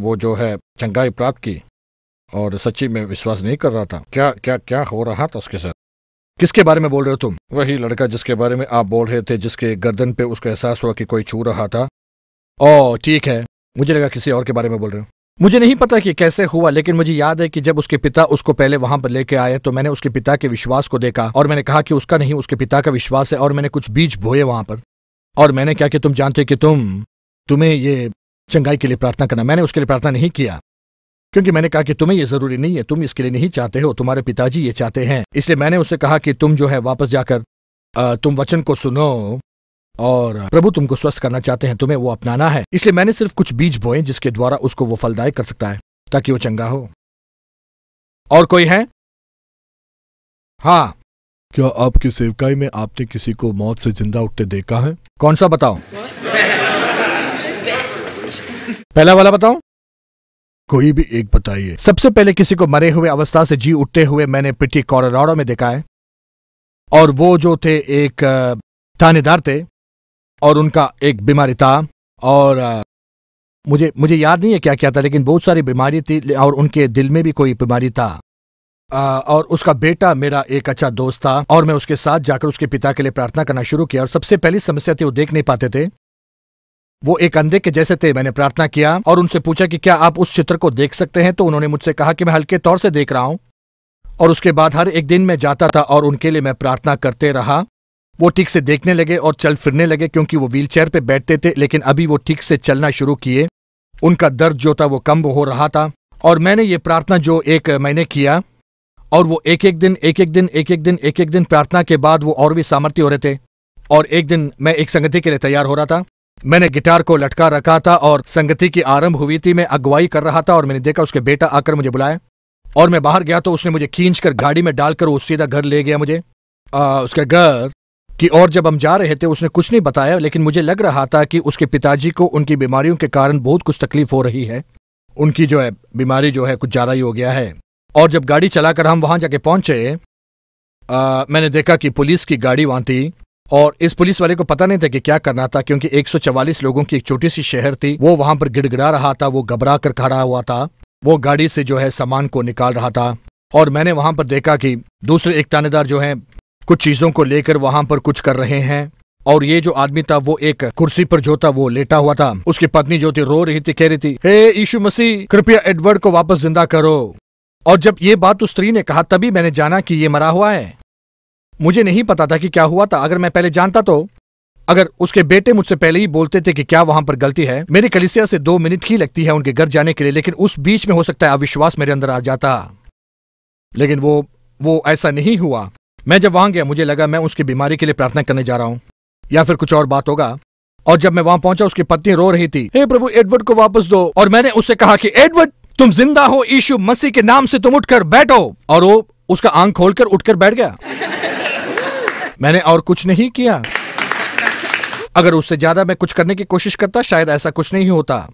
वो जो है चंगाई प्राप्त की और सच्ची में विश्वास नहीं कर रहा था। क्या क्या क्या हो रहा था उसके साथ? किसके बारे में बोल रहे हो तुम? वही लड़का जिसके बारे में आप बोल रहे थे जिसके गर्दन पे उसका एहसास हुआ कि कोई छू रहा था। ओ ठीक है। मुझे लगा किसी और के बारे में बोल रहे हो। मुझे नहीं पता कि कैसे हुआ, लेकिन मुझे याद है कि जब उसके पिता उसको पहले वहाँ पर लेके आए तो मैंने उसके पिता के विश्वास को देखा, और मैंने कहा कि उसका नहीं, उसके पिता का विश्वास है, और मैंने कुछ बीज बोए वहाँ पर। और मैंने क्या कि तुम जानते कि तुम, तुम्हें ये चंगाई के लिए प्रार्थना करना, मैंने उसके लिए प्रार्थना नहीं किया। क्योंकि मैंने कहा कि तुम्हें ये ज़रूरी नहीं है, तुम इसके लिए नहीं चाहते हो, तुम्हारे पिताजी ये चाहते हैं। इसलिए मैंने उससे कहा कि तुम जो है वापस जाकर तुम वचन को सुनो। और प्रभु तुमको स्वस्थ करना चाहते हैं तुम्हें वो अपनाना है। इसलिए मैंने सिर्फ़ कुछ बीज बोए जिसके द्वारा उसको वो फलदायक कर सकता है ताकि वो चंगा हो। और कोई है? हाँ। क्या आपकी सेवकाई में आपने किसी को मौत से ज़िंदा उठते देखा है? कौन सा बताओ? पहला वाला बताओ। कोई भी एक बताइए। सबसे पहले किसी को मरे हुए अवस्था से जी उठते हुए मैंने पिटी कॉलोराडो में देखा है। और वो जो थे एक थानेदार थे और उनका एक बीमारी था और मुझे मुझे याद नहीं है क्या क्या था लेकिन बहुत सारी बीमारी थी और उनके दिल में भी कोई बीमारी था। आ, और उसका बेटा मेरा एक अच्छा दोस्त था और मैं उसके साथ जाकर उसके पिता के लिए प्रार्थना करना शुरू किया और सबसे पहली समस्या थी वो देख नहीं पाते थे। वो एक अंधे के जैसे थे मैंने प्रार्थना किया और उनसे पूछा कि क्या आप उस चित्र को देख सकते हैं? तो उन्होंने मुझसे कहा कि मैं हल्के तौर से देख रहा हूँ। और उसके बाद हर एक दिन मैं जाता था और उनके लिए मैं प्रार्थना करते रहा। वो ठीक से देखने लगे और चल फिरने लगे क्योंकि वो व्हीलचेयर पे बैठते थे लेकिन अभी वो ठीक से चलना शुरू किए। उनका दर्द जो था वो कम हो रहा था। और मैंने ये प्रार्थना जो एक महीने किया और वो एक एक दिन एक एक दिन एक एक दिन एक एक दिन प्रार्थना के बाद वो और भी सामर्थ्य हो रहे थे। और एक दिन मैं एक संगति के लिए तैयार हो रहा था। मैंने गिटार को लटका रखा था और संगति की आरंभ हुई थी। मैं अगुवाई कर रहा था और मैंने देखा उसके बेटा आकर मुझे बुलाया। और मैं बाहर गया तो उसने मुझे खींच कर गाड़ी में डालकर वो सीधा घर ले गया मुझे। आ, उसके घर कि और जब हम जा रहे थे, उसने कुछ नहीं बताया, लेकिन मुझे लग रहा था कि उसके पिताजी को उनकी बीमारियों के कारण बहुत कुछ तकलीफ़ हो रही है। उनकी जो है, बीमारी जो है, कुछ ज़्यादा ही हो गया है। और जब गाड़ी चलाकर हम वहाँ जाके पहुँचे मैंने देखा कि पुलिस की गाड़ी वहाँ थी, और इस पुलिस वाले को पता नहीं था कि क्या करना था, क्योंकि 144 लोगों की एक छोटी सी शहर थी। वो वहाँ पर गिड़गिड़ा रहा था, वो घबरा कर खड़ा हुआ था, वो गाड़ी से जो है सामान को निकाल रहा था। और मैंने वहाँ पर देखा कि दूसरे एक थानेदार जो है कुछ चीज़ों को लेकर वहाँ पर कुछ कर रहे हैं। और ये जो आदमी था, वो एक कुर्सी पर जो था, वो लेटा हुआ था। उसकी पत्नी जो थी, रो रही थी, कह रही थी, हे यीशु मसीह, कृपया एडवर्ड को वापस ज़िंदा करो। और जब ये बात उस स्त्री ने कहा, तभी मैंने जाना कि ये मरा हुआ है। मुझे नहीं पता था कि क्या हुआ था। अगर मैं पहले जानता तो अगर उसके बेटे मुझसे पहले ही बोलते थे कि क्या वहाँ पर गलती है, मेरी कलिसिया से दो मिनट ही लगती है उनके घर जाने के लिए, लेकिन उस बीच में हो सकता है अविश्वास मेरे अंदर आ जाता। लेकिन वो वो ऐसा नहीं हुआ। मैं जब वहाँ गया मुझे लगा मैं उसकी बीमारी के लिए प्रार्थना करने जा रहा हूँ। या फिर कुछ और बात होगा। और जब मैं वहाँ पहुँचा उसकी पत्नी रो रही थी। हे प्रभु एडवर्ड को वापस दो। और मैंने उससे कहा कि एडवर्ड तुम ज़िंदा हो यीशु मसीह के नाम से तुम उठकर बैठो। और वो उसका आँख खोलकर उठकर बैठ गया। मैंने और कुछ नहीं किया। अगर उससे ज़्यादा मैं कुछ करने की कोशिश करता शायद ऐसा कुछ नहीं होता।